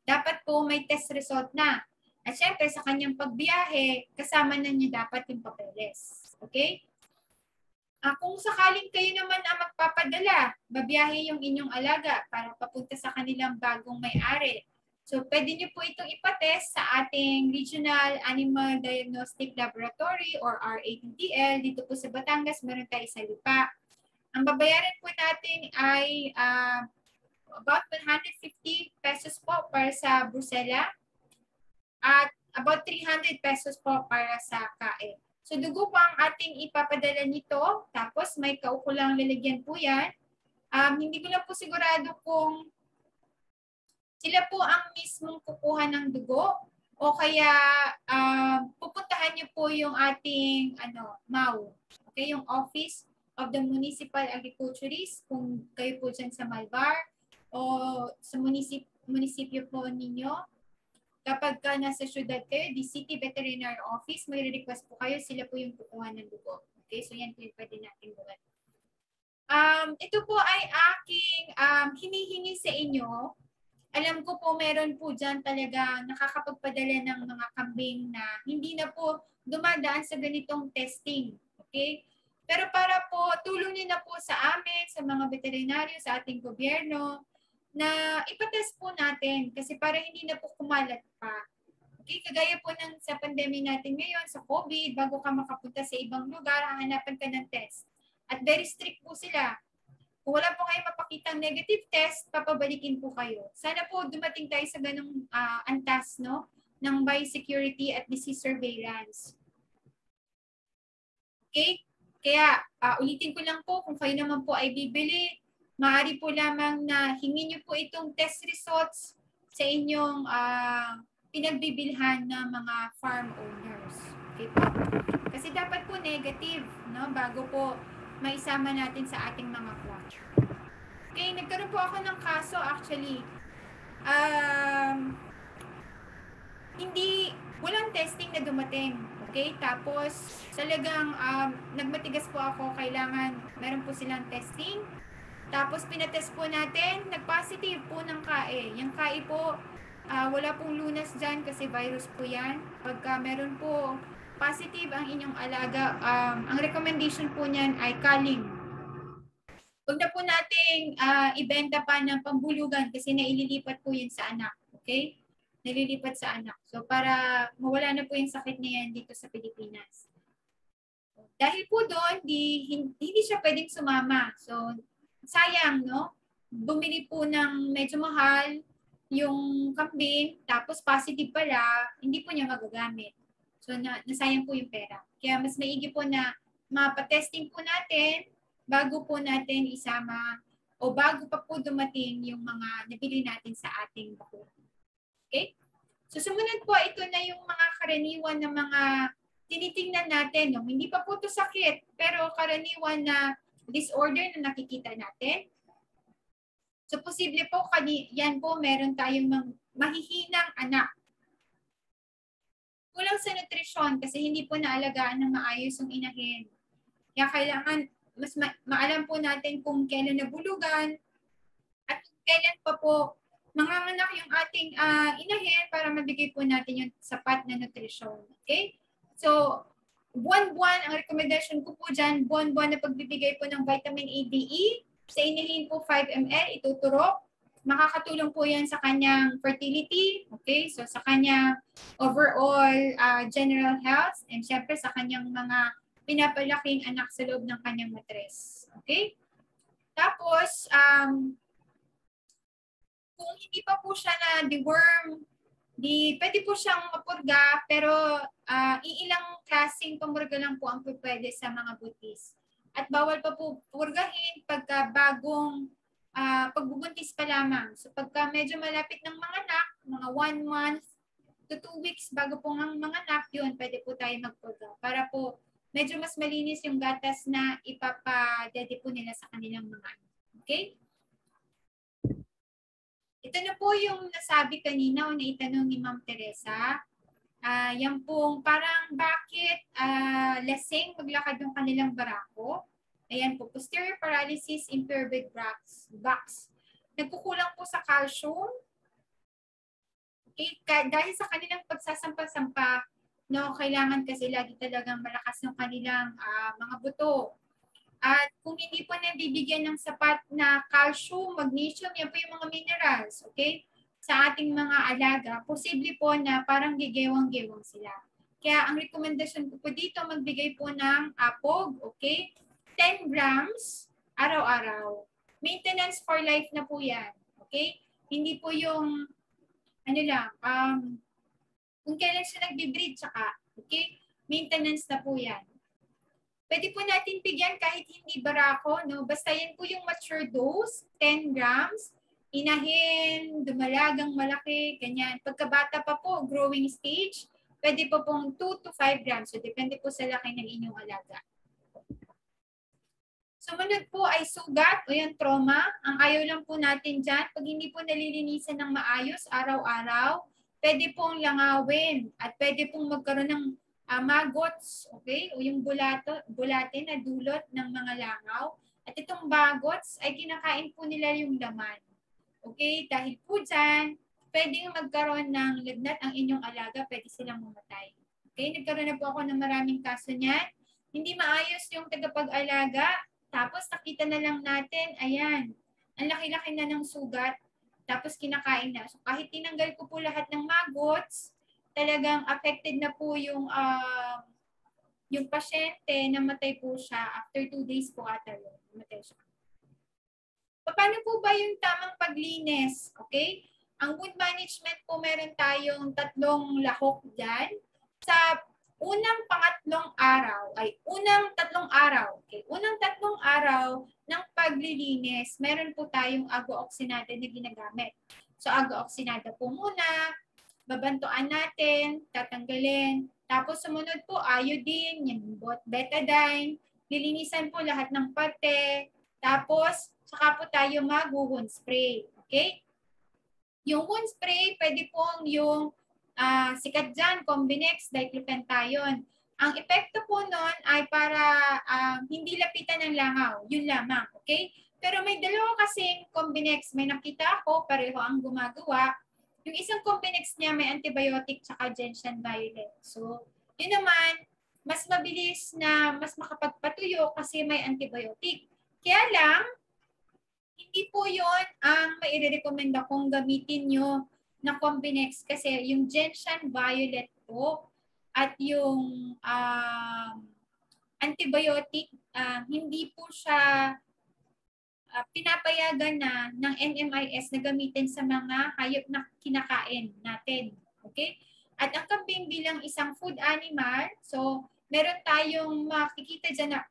dapat po may test result na. At syempre, sa kanyang pagbiyahe, kasama na niya dapat yung papeles. Okay? Uh, kung sakaling kayo naman ang magpapadala, babiyahe yung inyong alaga para papunta sa kanilang bagong may-ari. So, pwede niyo po itong ipatest sa ating Regional Animal Diagnostic Laboratory or RATDL. Dito po sa Batangas, meron tayo sa Lipa. Ang babayaran po natin ay uh, about 150 pesos po para sa Brucella at about 300 pesos po para sa kain. So, dugo po ang ating ipapadala nito. Tapos, may kaukulang lalagyan po yan. Um, hindi ko lang po sigurado kung sila po ang mismong kukuha ng dugo o kaya uh, pupuntahan niyo po yung ating ano, MAU. Okay, yung Office of the Municipal Agriculturist kung kayo po dyan sa Malbar o sa munisip, munisipyo po ninyo. Kapag ka nasa syudad kayo, the City Veterinary Office, may request po kayo, sila po yung kukuha ng dugo. Okay, so yan po yung pwede natin gawin. Um, ito po ay aking um, hinihingi sa inyo alam ko po meron po dyan talaga nakakapagpadala ng mga kambing na hindi na po dumadaan sa ganitong testing. Okay? Pero para po tulong niyo na po sa amin, sa mga veterinaryo, sa ating gobyerno, na ipatest po natin kasi para hindi na po kumalat pa. Okay, kagaya po ng sa pandemic natin ngayon, sa COVID, bago ka makapunta sa ibang lugar, hahanapan ka ng test. At very strict po sila. Kung wala po kayo mapakitang negative test, papabalikin po kayo. Sana po dumating tayo sa ganong uh, antas no, ng biosecurity at disease surveillance. Okay? Kaya uh, ulitin ko lang po, kung kayo naman po ay bibili, maaari po lamang na hingin niyo po itong test results sa inyong uh, pinagbibilhan ng mga farm owners. Okay po. Kasi dapat po negative, no? Bago po maisama natin sa ating mga crop. Okay, nagkaroon po ako ng kaso actually. Um, hindi, walang testing na dumating. Okay, tapos talagang um, nagmatigas po ako, kailangan meron po silang testing. Tapos pinatest po natin, nag-positive po ng KAE. Yung KAE po, Uh, wala pong lunas dyan kasi virus po yan. Pagka meron po positive ang inyong alaga, um, ang recommendation po niyan ay kaling. Huwag na po nating uh, ibenta pa ng pambulugan kasi naililipat po yun sa anak. Okay? Nalilipat sa anak. So para mawala na po yung sakit na yan dito sa Pilipinas. Dahil po doon, di, hindi siya pwedeng sumama. So sayang, no? Bumili po ng medyo mahal, yung kambing, tapos positive pala, hindi po niya magagamit. So, na, nasayang po yung pera. Kaya mas maigi po na mapatesting po natin bago po natin isama o bago pa po dumating yung mga nabili natin sa ating bakuna. Okay? So, sumunod po, ito na yung mga karaniwan na mga tinitingnan natin. No? Hindi pa po ito sakit, pero karaniwan na disorder na nakikita natin So, posible po, yan po, meron tayong mahihinang anak. Kulang sa nutrisyon kasi hindi po naalagaan ng maayos yung inahin. Kaya kailangan mas ma- maalam po natin kung kailan nabulugan at kailan pa po manganganak yung ating uh, inahin para mabigay po natin yung sapat na nutrisyon. Okay? So, buwan-buwan, ang recommendation ko po dyan, buwan-buwan na pagbibigay po ng vitamin A, D, E, sa inilin po 5 ml, ituturok. Makakatulong po yan sa kanyang fertility, okay? So sa kanyang overall uh, general health and syempre sa kanyang mga pinapalaking anak sa loob ng kanyang matres. Okay? Tapos, um, kung hindi pa po siya na deworm, di, pwede po siyang mapurga, pero uh, iilang klaseng pamurga lang po ang pwede sa mga butis at bawal pa po purgahin pagka bagong uh, pagbubuntis pa lamang. So pagka medyo malapit ng mga anak, mga one month to two weeks bago po ng mga anak, yun, pwede po tayo magpurga. Para po medyo mas malinis yung gatas na ipapadede po nila sa kanilang mga anak. Okay? Ito na po yung nasabi kanina o naitanong ni Ma'am Teresa. Uh, yan pong parang bakit uh, lasing maglakad yung kanilang barako. Ayan po, posterior paralysis, impaired box. box. Nagkukulang po sa calcium. Okay, dahil sa kanilang pagsasampa-sampa, no, kailangan kasi lagi talagang malakas ng kanilang uh, mga buto. At kung hindi po nabibigyan ng sapat na calcium, magnesium, yan po yung mga minerals. Okay? sa ating mga alaga, posible po na parang gigewang-gewang sila. Kaya ang rekomendasyon ko po dito, magbigay po ng apog, okay? 10 grams araw-araw. Maintenance for life na po yan, okay? Hindi po yung, ano lang, um, kung kailan siya nagbe-breed, tsaka, okay? Maintenance na po yan. Pwede po natin bigyan kahit hindi barako, no? Basta yan po yung mature dose, 10 grams, inahin, dumalagang malaki, ganyan. Pagkabata pa po, growing stage, pwede po pong 2 to 5 grams. So, depende po sa laki ng inyong alaga. Sumunod po ay sugat o yung trauma. Ang ayaw lang po natin dyan, pag hindi po nalilinisan ng maayos araw-araw, pwede pong langawin at pwede pong magkaroon ng uh, magots, okay? O yung bulato, bulate na dulot ng mga langaw. At itong bagots ay kinakain po nila yung laman. Okay? Dahil po dyan, pwedeng magkaroon ng lagnat ang inyong alaga, pwede silang mamatay. Okay? Nagkaroon na po ako ng maraming kaso niyan. Hindi maayos yung tagapag-alaga, tapos nakita na lang natin, ayan, ang laki-laki na ng sugat, tapos kinakain na. So kahit tinanggal ko po lahat ng maggots, talagang affected na po yung uh, yung pasyente, namatay po siya after two days po ata yun. Namatay siya. Paano po ba yung tamang paglinis? Okay? Ang wound management po, meron tayong tatlong lahok dyan. Sa unang pangatlong araw, ay unang tatlong araw, okay? Unang tatlong araw ng paglilinis, meron po tayong ago-oxinada na ginagamit. So, ago-oxinada po muna, babantuan natin, tatanggalin. Tapos sumunod po iodine, yung betadine, lilinisan po lahat ng pate. Tapos, saka po tayo mag-wound spray. Okay? Yung wound spray, pwede pong yung uh, sikat dyan, Combinex, diclofenac Ang epekto po nun ay para uh, hindi lapitan ng langaw. Yun lamang. Okay? Pero may dalawa kasing Combinex. May nakita ako, pareho ang gumagawa. Yung isang Combinex niya may antibiotic tsaka Gentian violet. So, yun naman, mas mabilis na mas makapagpatuyo kasi may antibiotic. Kaya lang, hindi po yon ang maire-recommenda kong gamitin nyo na Combinex kasi yung Gentian violet po at yung um, antibiotic, uh, hindi po siya uh, pinapayagan na ng NMIS na gamitin sa mga hayop na kinakain natin. Okay? At ang kambing bilang isang food animal, so meron tayong makikita dyan na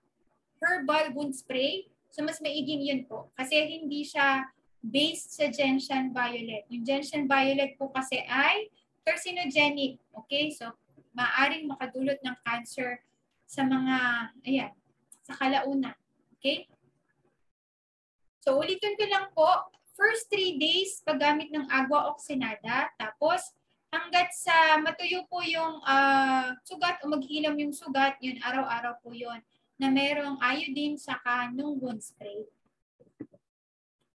herbal wound spray. So mas maiging yun po. Kasi hindi siya based sa gentian violet. Yung gentian violet po kasi ay carcinogenic. Okay? So maaring makadulot ng cancer sa mga, ayan, sa kalaunan. Okay? So, ulitin ko lang po, first 3 days paggamit ng agua oxinada, tapos hanggat sa matuyo po yung uh, sugat o maghilam yung sugat, yun araw-araw po yun, na merong iodine saka nung wound spray.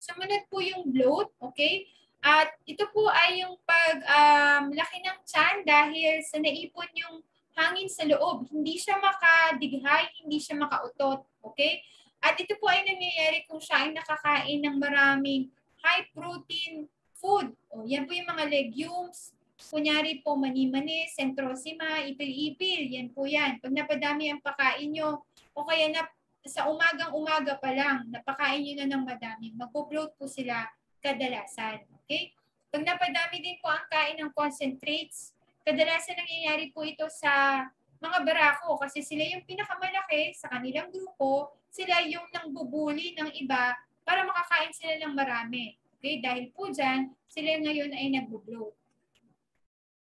Sumunod po yung bloat, okay? At ito po ay yung pag um, ng tiyan dahil sa naipon yung hangin sa loob. Hindi siya makadighay, hindi siya makautot, okay? At ito po ay nangyayari kung siya ay nakakain ng maraming high protein food. O, yan po yung mga legumes. Kunyari po mani-mani, centrosima, ipil-ipil. Yan po yan. Pag napadami ang pakain nyo, o kaya na, sa umagang-umaga pa lang, napakain nyo na ng madami, mag-bloat po sila kadalasan. Okay? Pag napadami din po ang kain ng concentrates, kadalasan nangyayari po ito sa mga barako kasi sila yung pinakamalaki sa kanilang grupo, sila yung nangbubuli ng iba para makakain sila ng marami. Okay? Dahil po dyan, sila ngayon ay nagbo-bloat.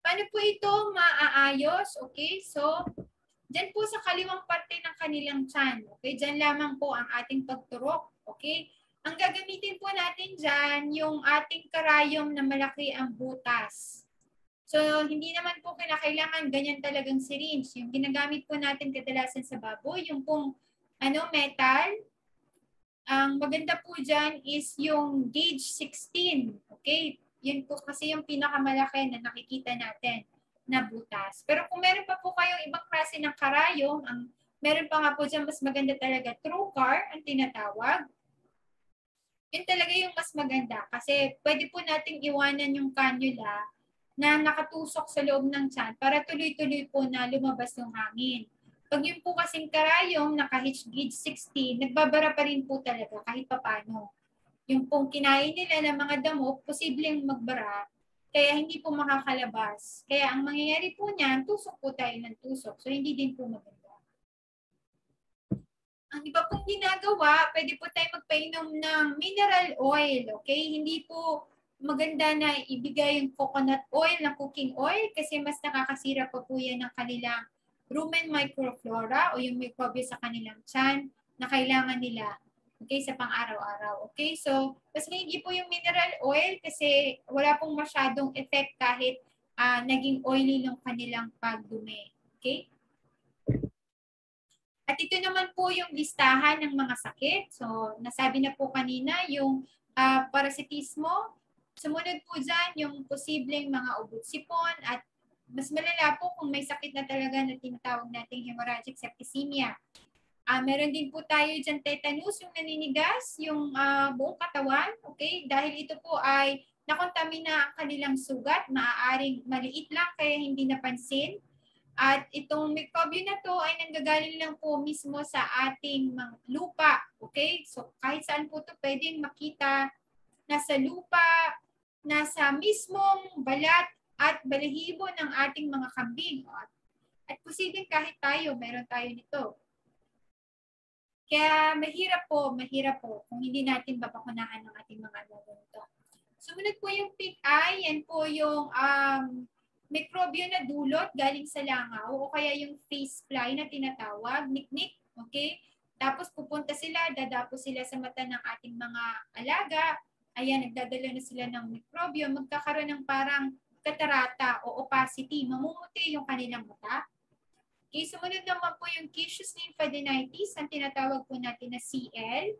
Paano po ito maaayos? Okay? So, dyan po sa kaliwang parte ng kanilang tiyan. Okay? Dyan lamang po ang ating pagturok. Okay? Ang gagamitin po natin dyan, yung ating karayom na malaki ang butas. So, hindi naman po kinakailangan ganyan talagang syringe. Yung ginagamit po natin kadalasan sa baboy, yung pong ano, metal, ang maganda po dyan is yung gauge 16. Okay? Yun po kasi yung pinakamalaki na nakikita natin na butas. Pero kung meron pa po kayong ibang klase ng karayom, ang meron pa nga po dyan mas maganda talaga true car ang tinatawag. Yun talaga yung mas maganda kasi pwede po nating iwanan yung cannula na nakatusok sa loob ng tiyan para tuloy-tuloy po na lumabas yung hangin. Pag yun po kasing karayom, naka-hitch gauge 60, nagbabara pa rin po talaga kahit papano. Yung pong kinain nila ng mga damo, posibleng magbara, kaya hindi po makakalabas. Kaya ang mangyayari po niyan, tusok po tayo ng tusok. So hindi din po maganda. Ang iba pong ginagawa, pwede po tayo magpainom ng mineral oil. Okay? Hindi po maganda na ibigay yung coconut oil na cooking oil kasi mas nakakasira pa po yan ng kanilang rumen microflora o yung microbia sa kanilang tiyan na kailangan nila okay, sa pang-araw-araw. Okay, so mas maigi po yung mineral oil kasi wala pong masyadong effect kahit uh, naging oily ng kanilang pagdumi. Okay? At ito naman po yung listahan ng mga sakit. So, nasabi na po kanina yung uh, parasitismo, Sumunod po dyan yung posibleng mga ubot sipon at mas malala po kung may sakit na talaga na tinatawag nating hemorrhagic septicemia. Uh, meron din po tayo dyan tetanus, yung naninigas, yung uh, buong katawan, okay? Dahil ito po ay nakontamina ang kanilang sugat, maaaring maliit lang kaya hindi napansin. At itong mikrobyo na to ay nanggagaling lang po mismo sa ating lupa. Okay? So kahit saan po to pwedeng makita nasa lupa, nasa mismong balat at balahibo ng ating mga kambing. At posibleng kahit tayo, meron tayo nito. Kaya mahirap po, mahirap po kung hindi natin babakunahan ng ating mga alaga nito. Sumunod po yung pig eye, yan po yung um, mikrobyo na dulot galing sa langaw o kaya yung face fly na tinatawag, niknik, okay? Tapos pupunta sila, dadapo sila sa mata ng ating mga alaga. Ayan, nagdadala na sila ng mikrobyo. Magkakaroon ng parang katarata o opacity. Mamumuti yung kanilang mata. Okay, sumunod naman po yung Cautious lymphadenitis, ang tinatawag po natin na CL.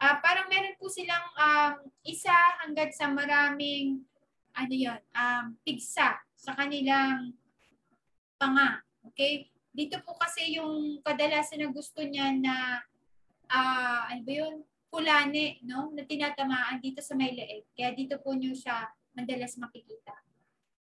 Uh, parang meron po silang um, isa hanggang sa maraming ano yon um, pigsa sa kanilang panga. Okay? Dito po kasi yung kadalasan na gusto niya na uh, ano ba yun? Kulane, no? Na tinatamaan dito sa may leeg. Kaya dito po niyo siya madalas makikita.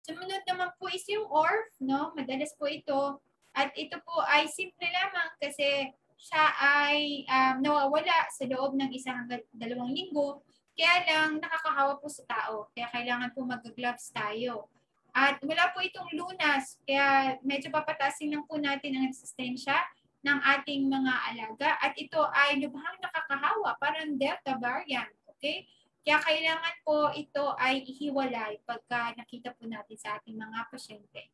Sumunod naman po is yung ORF, no? Madalas po ito at ito po ay simple lamang kasi siya ay um, nawawala sa loob ng isa hanggang dalawang linggo. Kaya lang nakakahawa po sa tao. Kaya kailangan po mag-gloves tayo. At wala po itong lunas. Kaya medyo papatasin lang po natin ang resistensya ng ating mga alaga. At ito ay lubhang nakakahawa, parang Delta variant. Okay? Kaya kailangan po ito ay ihiwalay pagka nakita po natin sa ating mga pasyente.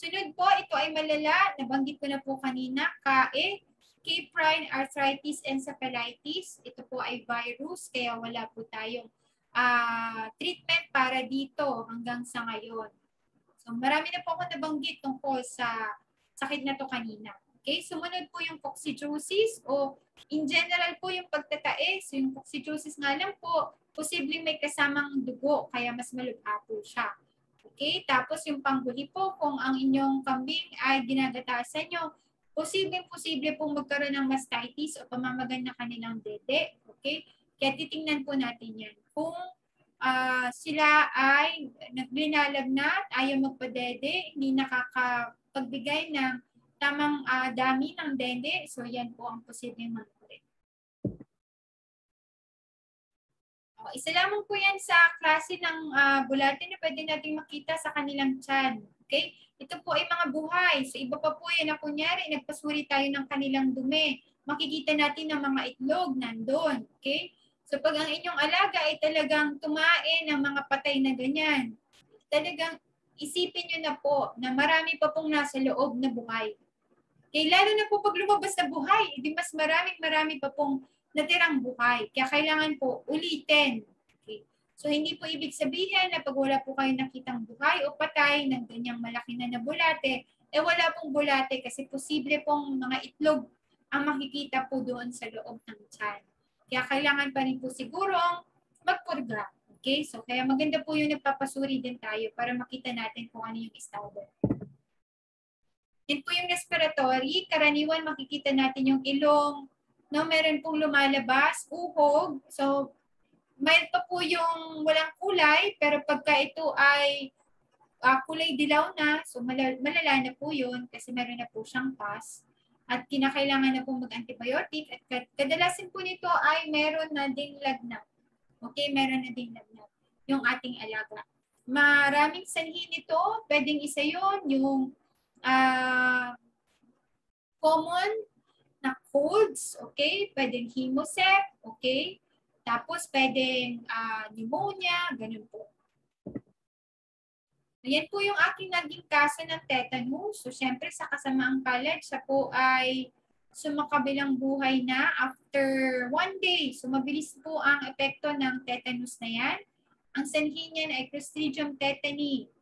Sunod po, ito ay malala. Nabanggit ko na po kanina. KAE, Caprine Arthritis Encephalitis. Ito po ay virus, kaya wala po tayong uh, treatment para dito hanggang sa ngayon. So marami na po ako nabanggit tungkol sa sakit na to kanina. Okay, sumunod po yung coccidiosis o in general po yung pagtatae. So yung coccidiosis nga lang po, posibleng may kasamang dugo, kaya mas malubha po siya. Okay? Tapos yung panghuli po, kung ang inyong kambing ay ginagatasan nyo, posibleng-posible pong magkaroon ng mastitis o pamamagan na kanilang dede. Okay? Kaya titingnan po natin yan. Kung uh, sila ay naglinalagnat, ayaw magpadede, hindi nakakapagbigay ng tamang uh, dami ng dede, so yan po ang posibleng Oh, isa lamang po yan sa klase ng uh, bulate na pwede natin makita sa kanilang tiyan. Okay? Ito po ay mga buhay. So iba pa po yan na kunyari, nagpasuri tayo ng kanilang dumi. Makikita natin ng mga itlog nandun. Okay? So pag ang inyong alaga ay talagang tumae ng mga patay na ganyan, talagang isipin nyo na po na marami pa pong nasa loob na buhay. Okay, lalo na po pag lumabas na buhay, edi mas maraming marami pa pong natirang buhay. Kaya kailangan po ulitin. Okay. So hindi po ibig sabihin na pag wala po kayo nakitang buhay o patay ng ganyang malaki na nabulate, eh wala pong bulate kasi posible pong mga itlog ang makikita po doon sa loob ng tiyan. Kaya kailangan pa rin po sigurong magpurga. Okay? So kaya maganda po yung nagpapasuri din tayo para makita natin kung ano yung estado. Yan po yung respiratory. Karaniwan makikita natin yung ilong, no, meron pong lumalabas, uhog. So, may pa po yung walang kulay, pero pagka ito ay uh, kulay dilaw na, so malala, na po yun kasi meron na po siyang pus. At kinakailangan na po mag-antibiotic at kadalasan po nito ay meron na ding lagnat. Okay, meron na ding lagnat yung ating alaga. Maraming sanhi nito, pwedeng isa yon yung uh, common na colds, okay? Pwedeng hemosep, okay? Tapos pwedeng uh, pneumonia, ganun po. Ayan po yung aking naging kaso ng tetanus. So, syempre sa kasamaang palad, siya po ay sumakabilang buhay na after one day. So, mabilis po ang epekto ng tetanus na yan. Ang sanhi niyan ay Clostridium tetani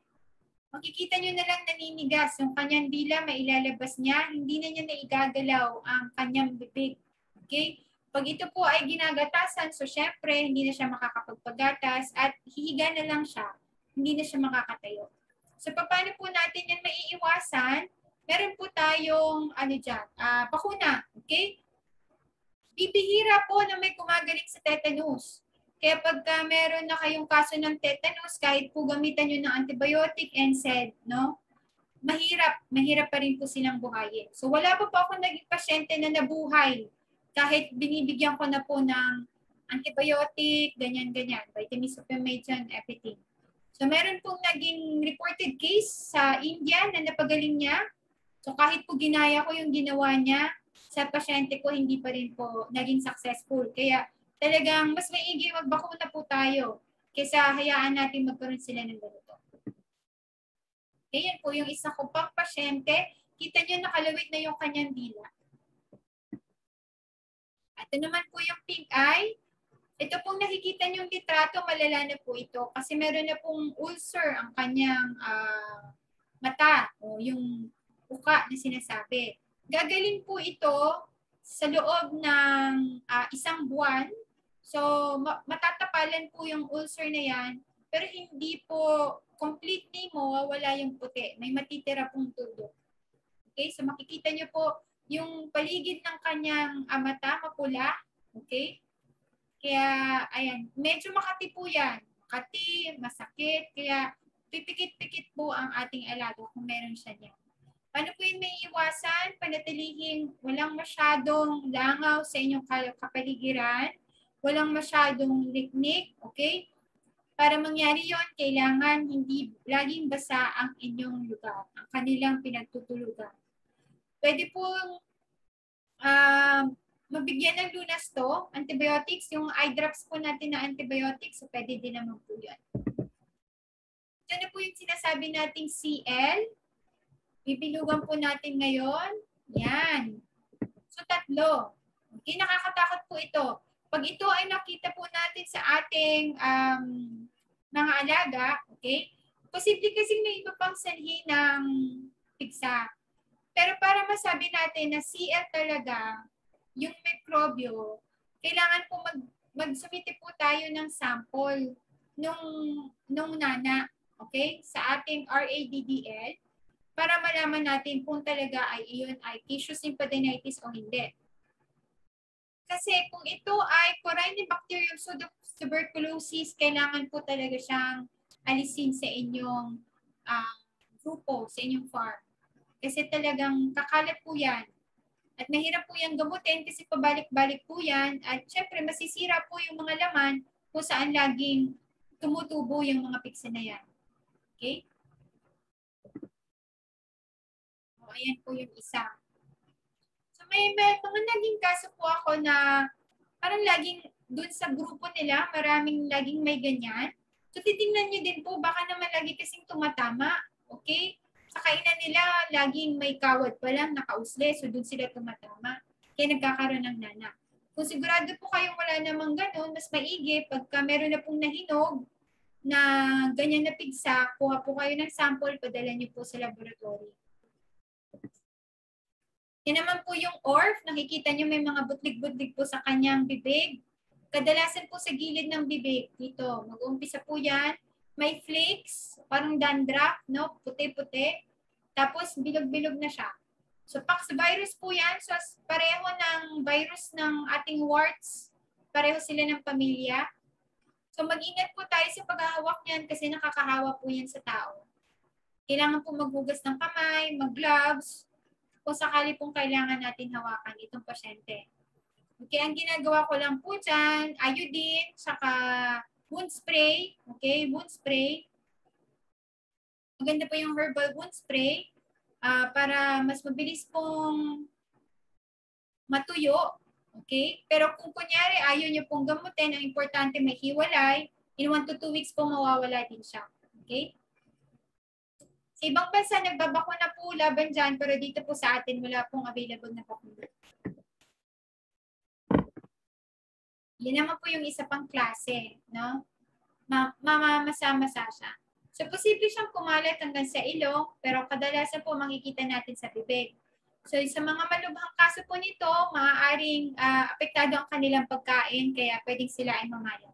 makikita nyo na lang naninigas yung kanyang dila, mailalabas niya, hindi na niya naigagalaw ang kanyang bibig. Okay? Pag ito po ay ginagatasan, so syempre, hindi na siya makakapagpagatas at hihiga na lang siya, hindi na siya makakatayo. So paano po natin yan maiiwasan? Meron po tayong, ano dyan, uh, bakuna. Okay? Bibihira po na may kumagaling sa tetanus. Kaya pagka meron na kayong kaso ng tetanus, kahit po gamitan nyo ng antibiotic and said, no? Mahirap, mahirap pa rin po silang buhayin. So wala pa po ako naging pasyente na nabuhay kahit binibigyan ko na po ng antibiotic, ganyan-ganyan, vitamin supplementation, everything. So meron pong naging reported case sa India na napagaling niya. So kahit po ginaya ko yung ginawa niya, sa pasyente ko hindi pa rin po naging successful. Kaya talagang mas maigi magbakuna po tayo kaysa hayaan natin magkaroon sila ng ganito. Ayan po yung isa ko pang pasyente. Kita niyo nakalawit na yung kanyang dila. Ito naman po yung pink eye. Ito pong nakikita niyong litrato, malala na po ito kasi meron na pong ulcer ang kanyang uh, mata o yung uka na sinasabi. Gagaling po ito sa loob ng uh, isang buwan. So matatapalan po yung ulcer na yan pero hindi po completely mawawala yung puti. May matitira pong tubo. Okay, so makikita niyo po yung paligid ng kanyang uh, mata mapula. Okay? Kaya, ayan, medyo makati po yan. Makati, masakit. Kaya, pipikit-pikit po ang ating alaga kung meron siya niyan. Paano po yung may iwasan? Panatilihing walang masyadong langaw sa inyong kapaligiran. Walang masyadong liknik. Okay? Para mangyari yon kailangan hindi laging basa ang inyong lugar, ang kanilang pinagtutulugan. Pwede pong uh, mabigyan ng lunas to, antibiotics, yung eye drops po natin na antibiotics, so pwede din naman po yun. Ito na po yung sinasabi nating CL. Bibilugan po natin ngayon. Yan. So tatlo. Okay, nakakatakot po ito. Pag ito ay nakita po natin sa ating um, mga alaga, okay, posible kasi may iba pang sanhi ng pigsa. Pero para masabi natin na CL talaga, yung mikrobyo, kailangan po mag, magsumiti po tayo ng sample nung, nung nana, okay, sa ating RADDL para malaman natin kung talaga ay iyon ay tissue symphodinitis o hindi. Kasi kung ito ay Corynebacterium pseudotuberculosis, kailangan po talaga siyang alisin sa inyong uh, grupo, sa inyong farm. Kasi talagang kakalat po yan. At mahirap po yan gamutin kasi pabalik-balik po yan. At syempre, masisira po yung mga laman kung saan laging tumutubo yung mga piksa na yan. Okay? O, ayan po yung isa. May, may mga naging kaso po ako na parang laging dun sa grupo nila, maraming laging may ganyan. So titingnan nyo din po, baka naman lagi kasing tumatama. Okay? sa kainan nila, laging may kawad pa lang, nakausle, so doon sila tumatama. Kaya nagkakaroon ng nana. Kung sigurado po kayong wala namang ganun, mas maigi, pagka meron na pong nahinog, na ganyan na pigsa, kuha po kayo ng sample, padala niyo po sa laboratory. Yan naman po yung ORF. Nakikita niyo may mga butlig-butlig po sa kanyang bibig. Kadalasan po sa gilid ng bibig. Dito, mag-umpisa po yan may flakes, parang dandruff, no? Puti-puti. Tapos bilog-bilog na siya. So poxvirus po yan. So pareho ng virus ng ating warts. Pareho sila ng pamilya. So mag-ingat po tayo sa paghahawak niyan kasi nakakahawa po yan sa tao. Kailangan po maghugas ng kamay, mag-gloves, kung sakali pong kailangan natin hawakan itong pasyente. Okay, ang ginagawa ko lang po dyan, iodine, saka wound spray. Okay, wound spray. Maganda po yung herbal wound spray uh, para mas mabilis pong matuyo. Okay? Pero kung kunyari ayaw nyo pong gamutin, ang importante may hiwalay, in 1 to 2 weeks po mawawala din siya. Okay? Sa ibang bansa, nagbabakuna po laban dyan, pero dito po sa atin, wala pong available na bakuna. Yan naman po yung isa pang klase, no? Mamamasa-masa siya. So, posible siyang kumalat hanggang sa ilong, pero kadalasan po makikita natin sa bibig. So, sa mga malubhang kaso po nito, maaaring uh, apektado ang kanilang pagkain, kaya pwedeng sila ay mamalat.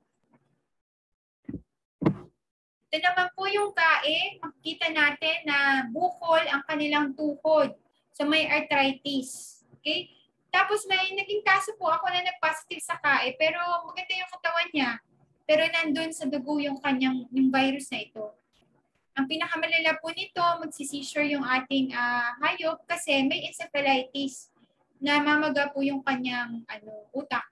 Ito naman po yung kain, makikita natin na bukol ang kanilang tuhod. So, may arthritis. Okay? Tapos may naging kaso po ako na nag-positive sa KAE, pero maganda yung katawan niya. pero nandun sa dugo yung kanyang yung virus na ito. Ang pinakamalala po nito, magsisisure yung ating uh, hayop kasi may encephalitis na mamaga po yung kanyang ano, utak.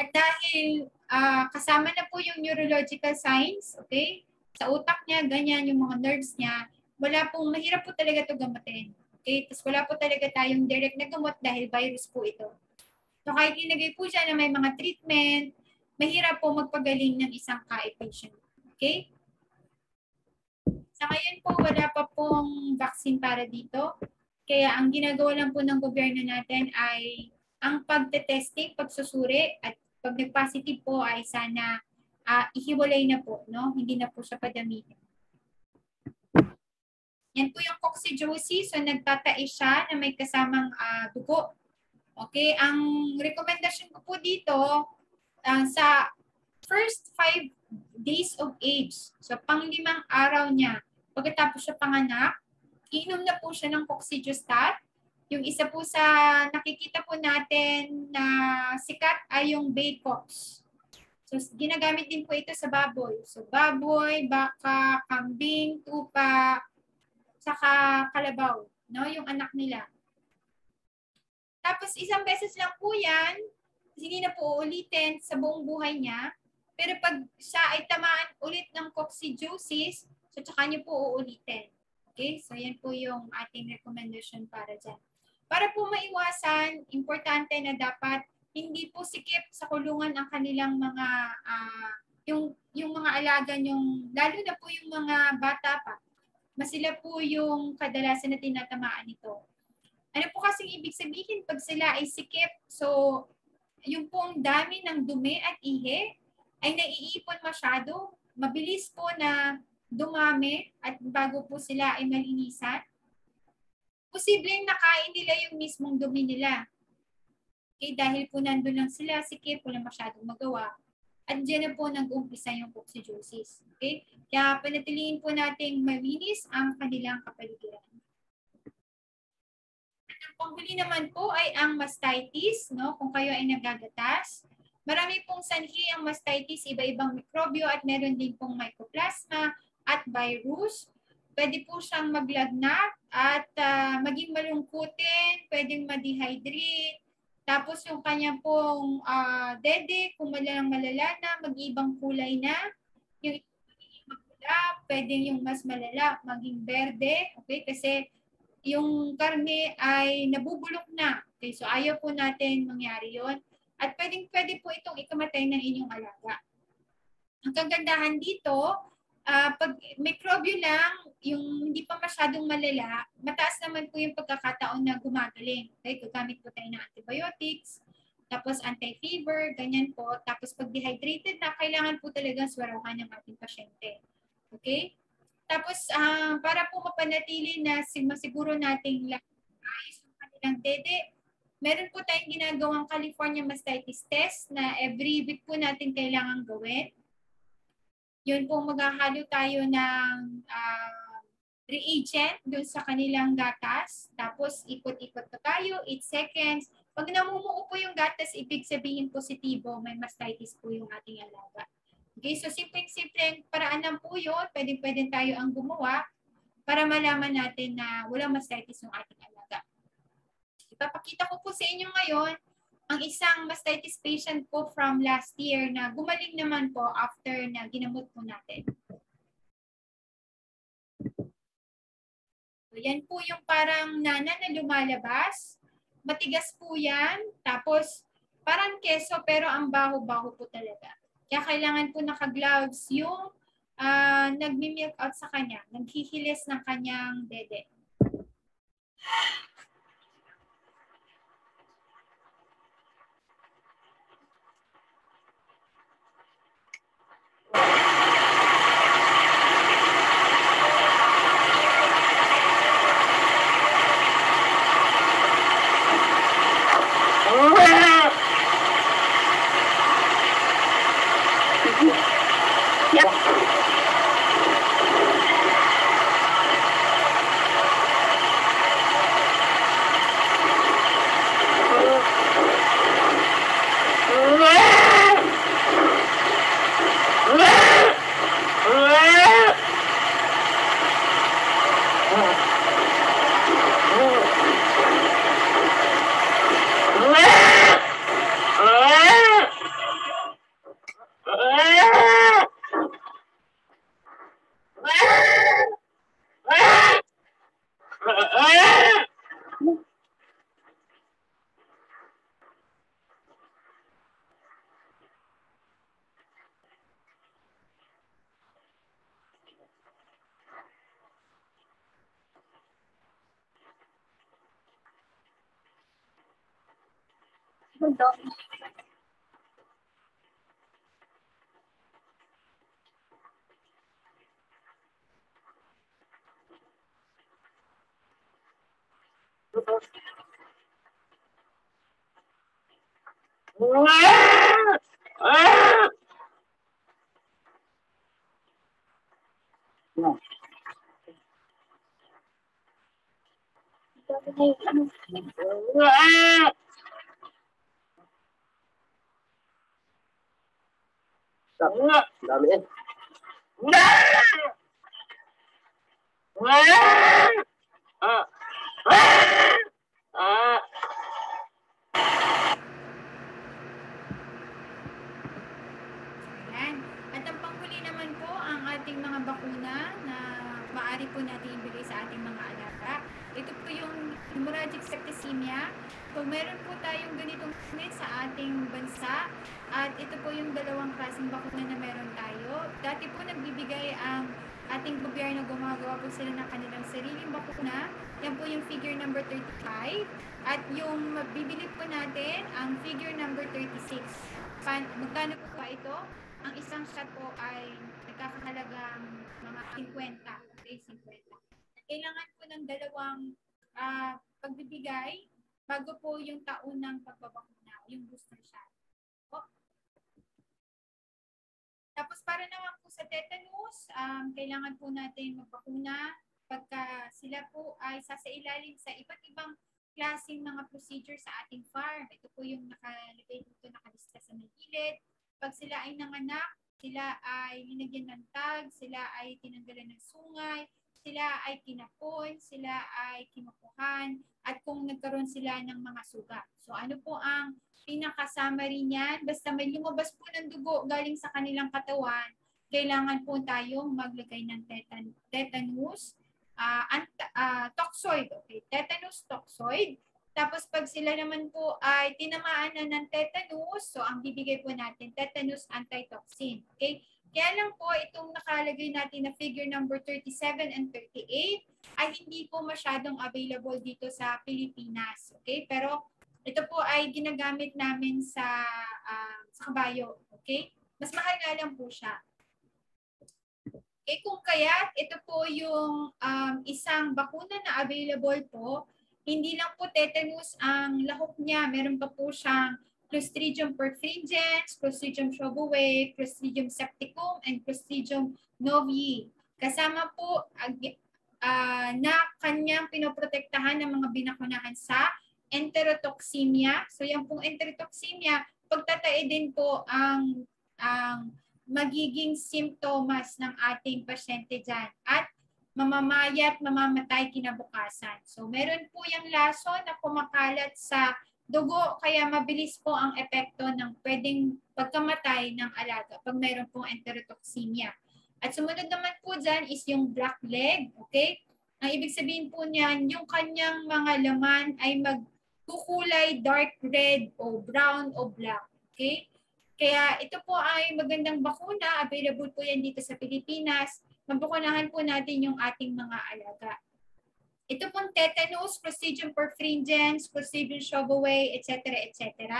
At dahil uh, kasama na po yung neurological signs, okay, sa utak niya, ganyan yung mga nerves niya, wala pong, mahirap po talaga ito gamutin. Okay? Tapos wala po talaga tayong direct na gamot dahil virus po ito. So kahit ilagay po siya na may mga treatment, mahirap po magpagaling ng isang KI patient. Okay? Sa ngayon po, wala pa pong vaccine para dito. Kaya ang ginagawa lang po ng gobyerno natin ay ang pagte-testing, pagsusuri, at pag nag-positive po ay sana uh, ihiwalay na po, no? Hindi na po siya padamihin. Yan po yung coccidiosis. So, nagtatai siya na may kasamang uh, dugo. Okay, ang rekomendasyon ko po dito, uh, sa first five days of age, so panglimang araw niya, pagkatapos siya panganak, inom na po siya ng coccidiostat. Yung isa po sa nakikita po natin na sikat ay yung Baycox. So, ginagamit din po ito sa baboy. So, baboy, baka, kambing, tupa, saka kalabaw, no? Yung anak nila. Tapos, isang beses lang po yan, hindi na po uulitin sa buong buhay niya. Pero pag siya ay tamaan ulit ng coccidiosis, so tsaka niyo po uulitin. Okay? So, yan po yung ating recommendation para dyan. Para po maiwasan, importante na dapat hindi po sikip sa kulungan ang kanilang mga uh, yung yung mga alaga yung lalo na po yung mga bata pa. Mas sila po yung kadalasan na tinatamaan nito. Ano po kasing ibig sabihin pag sila ay sikip? So, yung pong dami ng dumi at ihe ay naiipon masyado. Mabilis po na dumami at bago po sila ay malinisan posibleng nakain nila yung mismong dumi nila. Okay, dahil po nandun lang sila, sikip, wala masyadong magawa. At dyan na po nag-umpisa yung coccidiosis. Okay? Kaya panatiliin po nating malinis ang kanilang kapaligiran. At ang panghuli naman po ay ang mastitis, no? kung kayo ay nagagatas. Marami pong sanhi ang mastitis, iba-ibang mikrobyo at meron din pong mycoplasma at virus. Pwede po siyang maglagnat at uh, maging malungkutin, pwedeng ma-dehydrate. Tapos yung kanya pong uh, dede, kung malalang malala na, mag-ibang kulay na. Yung magpula, pwedeng yung mas malala, maging berde. Okay, kasi yung karne ay nabubulok na. Okay, so ayaw po natin mangyari yon At pwedeng pwede po itong ikamatay ng inyong alaga. Ang kagandahan dito, uh, pag mikrobyo lang, yung hindi pa masyadong malala, mataas naman po yung pagkakataon na gumagaling. Okay, gagamit po tayo ng antibiotics, tapos anti-fever, ganyan po. Tapos pag dehydrated na, kailangan po talagang swarahan ng ating pasyente. Okay? Tapos uh, para po mapanatili na masiguro nating ayos yung kanilang dede, meron po tayong ginagawang California Mastitis Test na every week po natin kailangan gawin yun po maghahalo tayo ng uh, reagent doon sa kanilang gatas. Tapos ikot-ikot pa tayo, 8 seconds. Pag namumuo po yung gatas, ibig sabihin positibo, may mastitis po yung ating alaga. Okay, so simpleng-simpleng paraan lang po yun. Pwede-pwede tayo ang gumawa para malaman natin na wala mastitis yung ating alaga. Ipapakita ko po sa inyo ngayon ang isang mastitis patient po from last year na gumaling naman po after na ginamot po natin. Yan po yung parang nana na lumalabas. Matigas po yan. Tapos, parang keso pero ang baho-baho po talaga. Kaya kailangan po naka-gloves yung uh, nagmi-milk out sa kanya. Naghihilis ng kanyang dede. Nagbibigay ang ating gobyerno, gumagawa po sila ng kanilang sariling bakuna. Yan po yung figure number 35. At yung bibili po natin, ang figure number 36. Pan, magkano po ba ito? Ang isang shot po ay nagkakahalagang mga 50. Okay, 50. Kailangan po ng dalawang ah, pagbibigay bago po yung taon ng pagbabakuna, yung booster shot. Po. Tapos para naman po sa tetanus, um, kailangan po natin magbakuna pagka sila po ay sasailalim sa iba't ibang klaseng mga procedure sa ating farm. Ito po yung nakalagay dito, nakalista sa may. Pag sila ay nanganak, sila ay linagyan ng tag, sila ay tinanggalan ng sungay, sila ay kinapon, sila ay kinukuhan, at kung nagkaroon sila ng mga sugat. So ano po ang pinaka-summary niyan? Basta may lumabas po ng dugo galing sa kanilang katawan, kailangan po tayong maglagay ng tetan tetanus, ah, ant- ah, toxoid, okay? Tetanus toxoid. Tapos pag sila naman po ay tinamaan na ng tetanus, so ang bibigay po natin, tetanus antitoxin. Okay? Kaya lang po itong nakalagay natin na figure number 37 and 38 ay hindi po masyadong available dito sa Pilipinas. Okay? Pero ito po ay ginagamit namin sa ah, sa kabayo. Okay? Mas mahal nga lang po siya. Eh kung kaya ito po yung um, isang bakuna na available po, hindi lang po tetanus ang lahok niya. Meron pa po siyang Clostridium perfringens, Clostridium shobovae, Clostridium septicum, and Clostridium novii. Kasama po ah, na kanyang pinoprotektahan ng mga binakunahan sa enterotoxemia. So yan pong enterotoxemia, pagtatae din po ang ang magiging simptomas ng ating pasyente dyan at mamamayat, mamamatay kinabukasan. So meron po yung laso na kumakalat sa dugo kaya mabilis po ang epekto ng pwedeng pagkamatay ng alaga pag mayroon pong enterotoxemia. At sumunod naman po dyan is yung black leg, okay? Ang ibig sabihin po niyan, yung kanyang mga laman ay magkukulay dark red o brown o black, okay? Kaya ito po ay magandang bakuna, available po yan dito sa Pilipinas. Mabakunahan po natin yung ating mga alaga. Ito pong tetanus, Clostridium perfringens, Clostridium shobovae, etc. etc.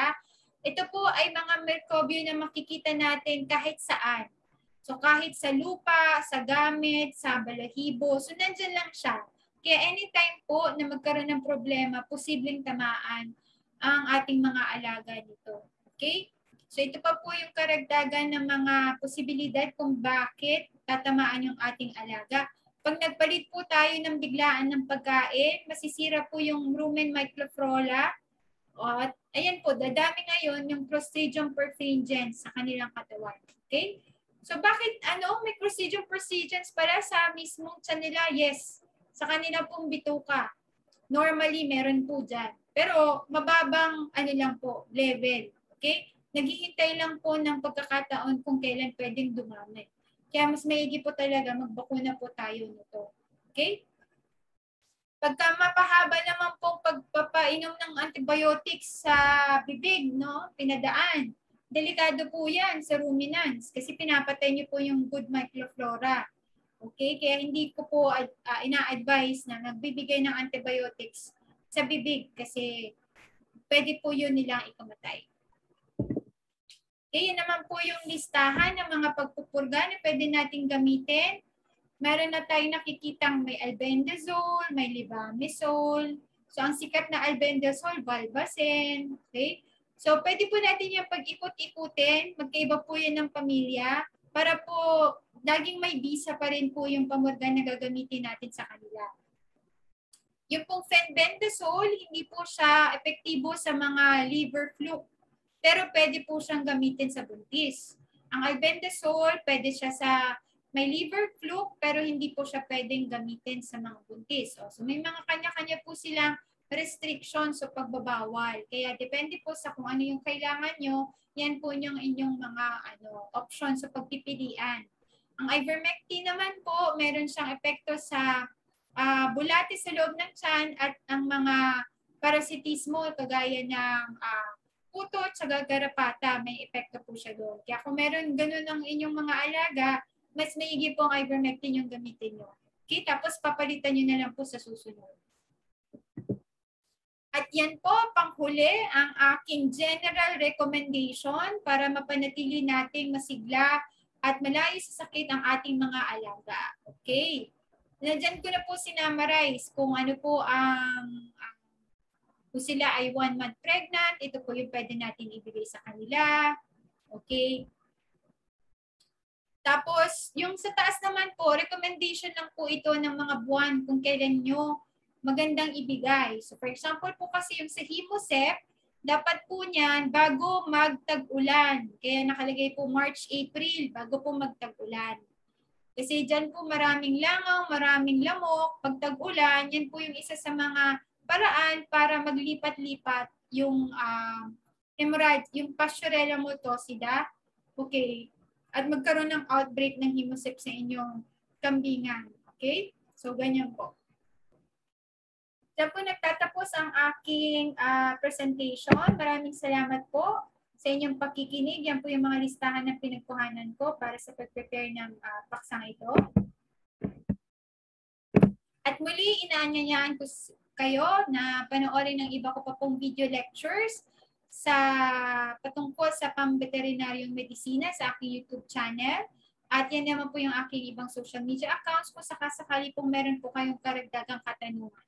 Ito po ay mga microbial na makikita natin kahit saan. So kahit sa lupa, sa gamit, sa balahibo, so nandyan lang siya. Kaya anytime po na magkaroon ng problema, posibleng tamaan ang ating mga alaga dito. Okay? So ito pa po yung karagdagan ng mga posibilidad kung bakit tatamaan yung ating alaga. Pag nagpalit po tayo ng biglaan ng pagkain, masisira po yung rumen microflora. At ayan po, dadami ngayon yung Clostridium perfringens sa kanilang katawan. Okay? So bakit ano, may Clostridium perfringens pala sa mismong tiyan nila? Yes, sa kanila pong bituka. Normally, meron po dyan. Pero mababang ano lang po, level. Okay? naghihintay lang po ng pagkakataon kung kailan pwedeng dumami. Kaya mas maigi po talaga magbakuna po tayo nito. Okay? Pagka mapahaba naman po pagpapainom ng antibiotics sa bibig, no? pinadaan, delikado po yan sa ruminants kasi pinapatay niyo po yung good microflora. Okay? Kaya hindi ko po uh, ina-advise na nagbibigay ng antibiotics sa bibig kasi pwede po yun nilang ikamatay. Okay, yun naman po yung listahan ng mga pagpupurga na pwede nating gamitin. Meron na tayong nakikitang may albendazole, may libamisole. So, ang sikat na albendazole, valbacin. Okay? So, pwede po natin yung pag-ikot-ikutin. Magkaiba po yan ng pamilya para po laging may visa pa rin po yung pamurga na gagamitin natin sa kanila. Yung pong fenbendazole, hindi po siya epektibo sa mga liver fluke pero pwede po siyang gamitin sa buntis. Ang albendazole, pwede siya sa may liver fluke, pero hindi po siya pwedeng gamitin sa mga buntis. So may mga kanya-kanya po silang restrictions o pagbabawal. Kaya depende po sa kung ano yung kailangan nyo, yan po yung inyong mga ano, options sa pagpipilian. Ang ivermectin naman po, meron siyang epekto sa uh, bulate sa loob ng tiyan at ang mga parasitismo kagaya ng uh, puto at saka garapata, may epekto po siya doon. Kaya kung meron ganun ang inyong mga alaga, mas maigi po ang ivermectin yung gamitin nyo. Okay, tapos papalitan nyo na lang po sa susunod. At yan po, panghuli, ang aking general recommendation para mapanatili nating masigla at malayo sa sakit ang ating mga alaga. Okay. Nandyan ko na po sinamarize kung ano po ang, kung sila ay one month pregnant, ito po yung pwede natin ibigay sa kanila. Okay. Tapos, yung sa taas naman po, recommendation lang po ito ng mga buwan kung kailan nyo magandang ibigay. So, for example po kasi yung sa Himosep, dapat po niyan bago magtag-ulan. Kaya nakalagay po March, April, bago po magtag-ulan. Kasi dyan po maraming langaw, maraming lamok. Pag tag-ulan, yan po yung isa sa mga paraan para maglipat-lipat yung uh, hemorrhage, yung Pasteurella multocida. Okay. At magkaroon ng outbreak ng hemosep sa inyong kambingan. Okay? So, ganyan po. Diyan po nagtatapos ang aking uh, presentation. Maraming salamat po sa inyong pakikinig. Yan po yung mga listahan ng pinagkuhanan ko para sa pag-prepare ng uh, paksang ito. At muli, inaanyayaan ko kayo na panoorin ng iba ko pa pong video lectures sa patungkol sa pang-veterinaryong medisina sa aking YouTube channel. At yan naman po yung aking ibang social media accounts kung sakasakali pong meron po kayong karagdagang katanungan.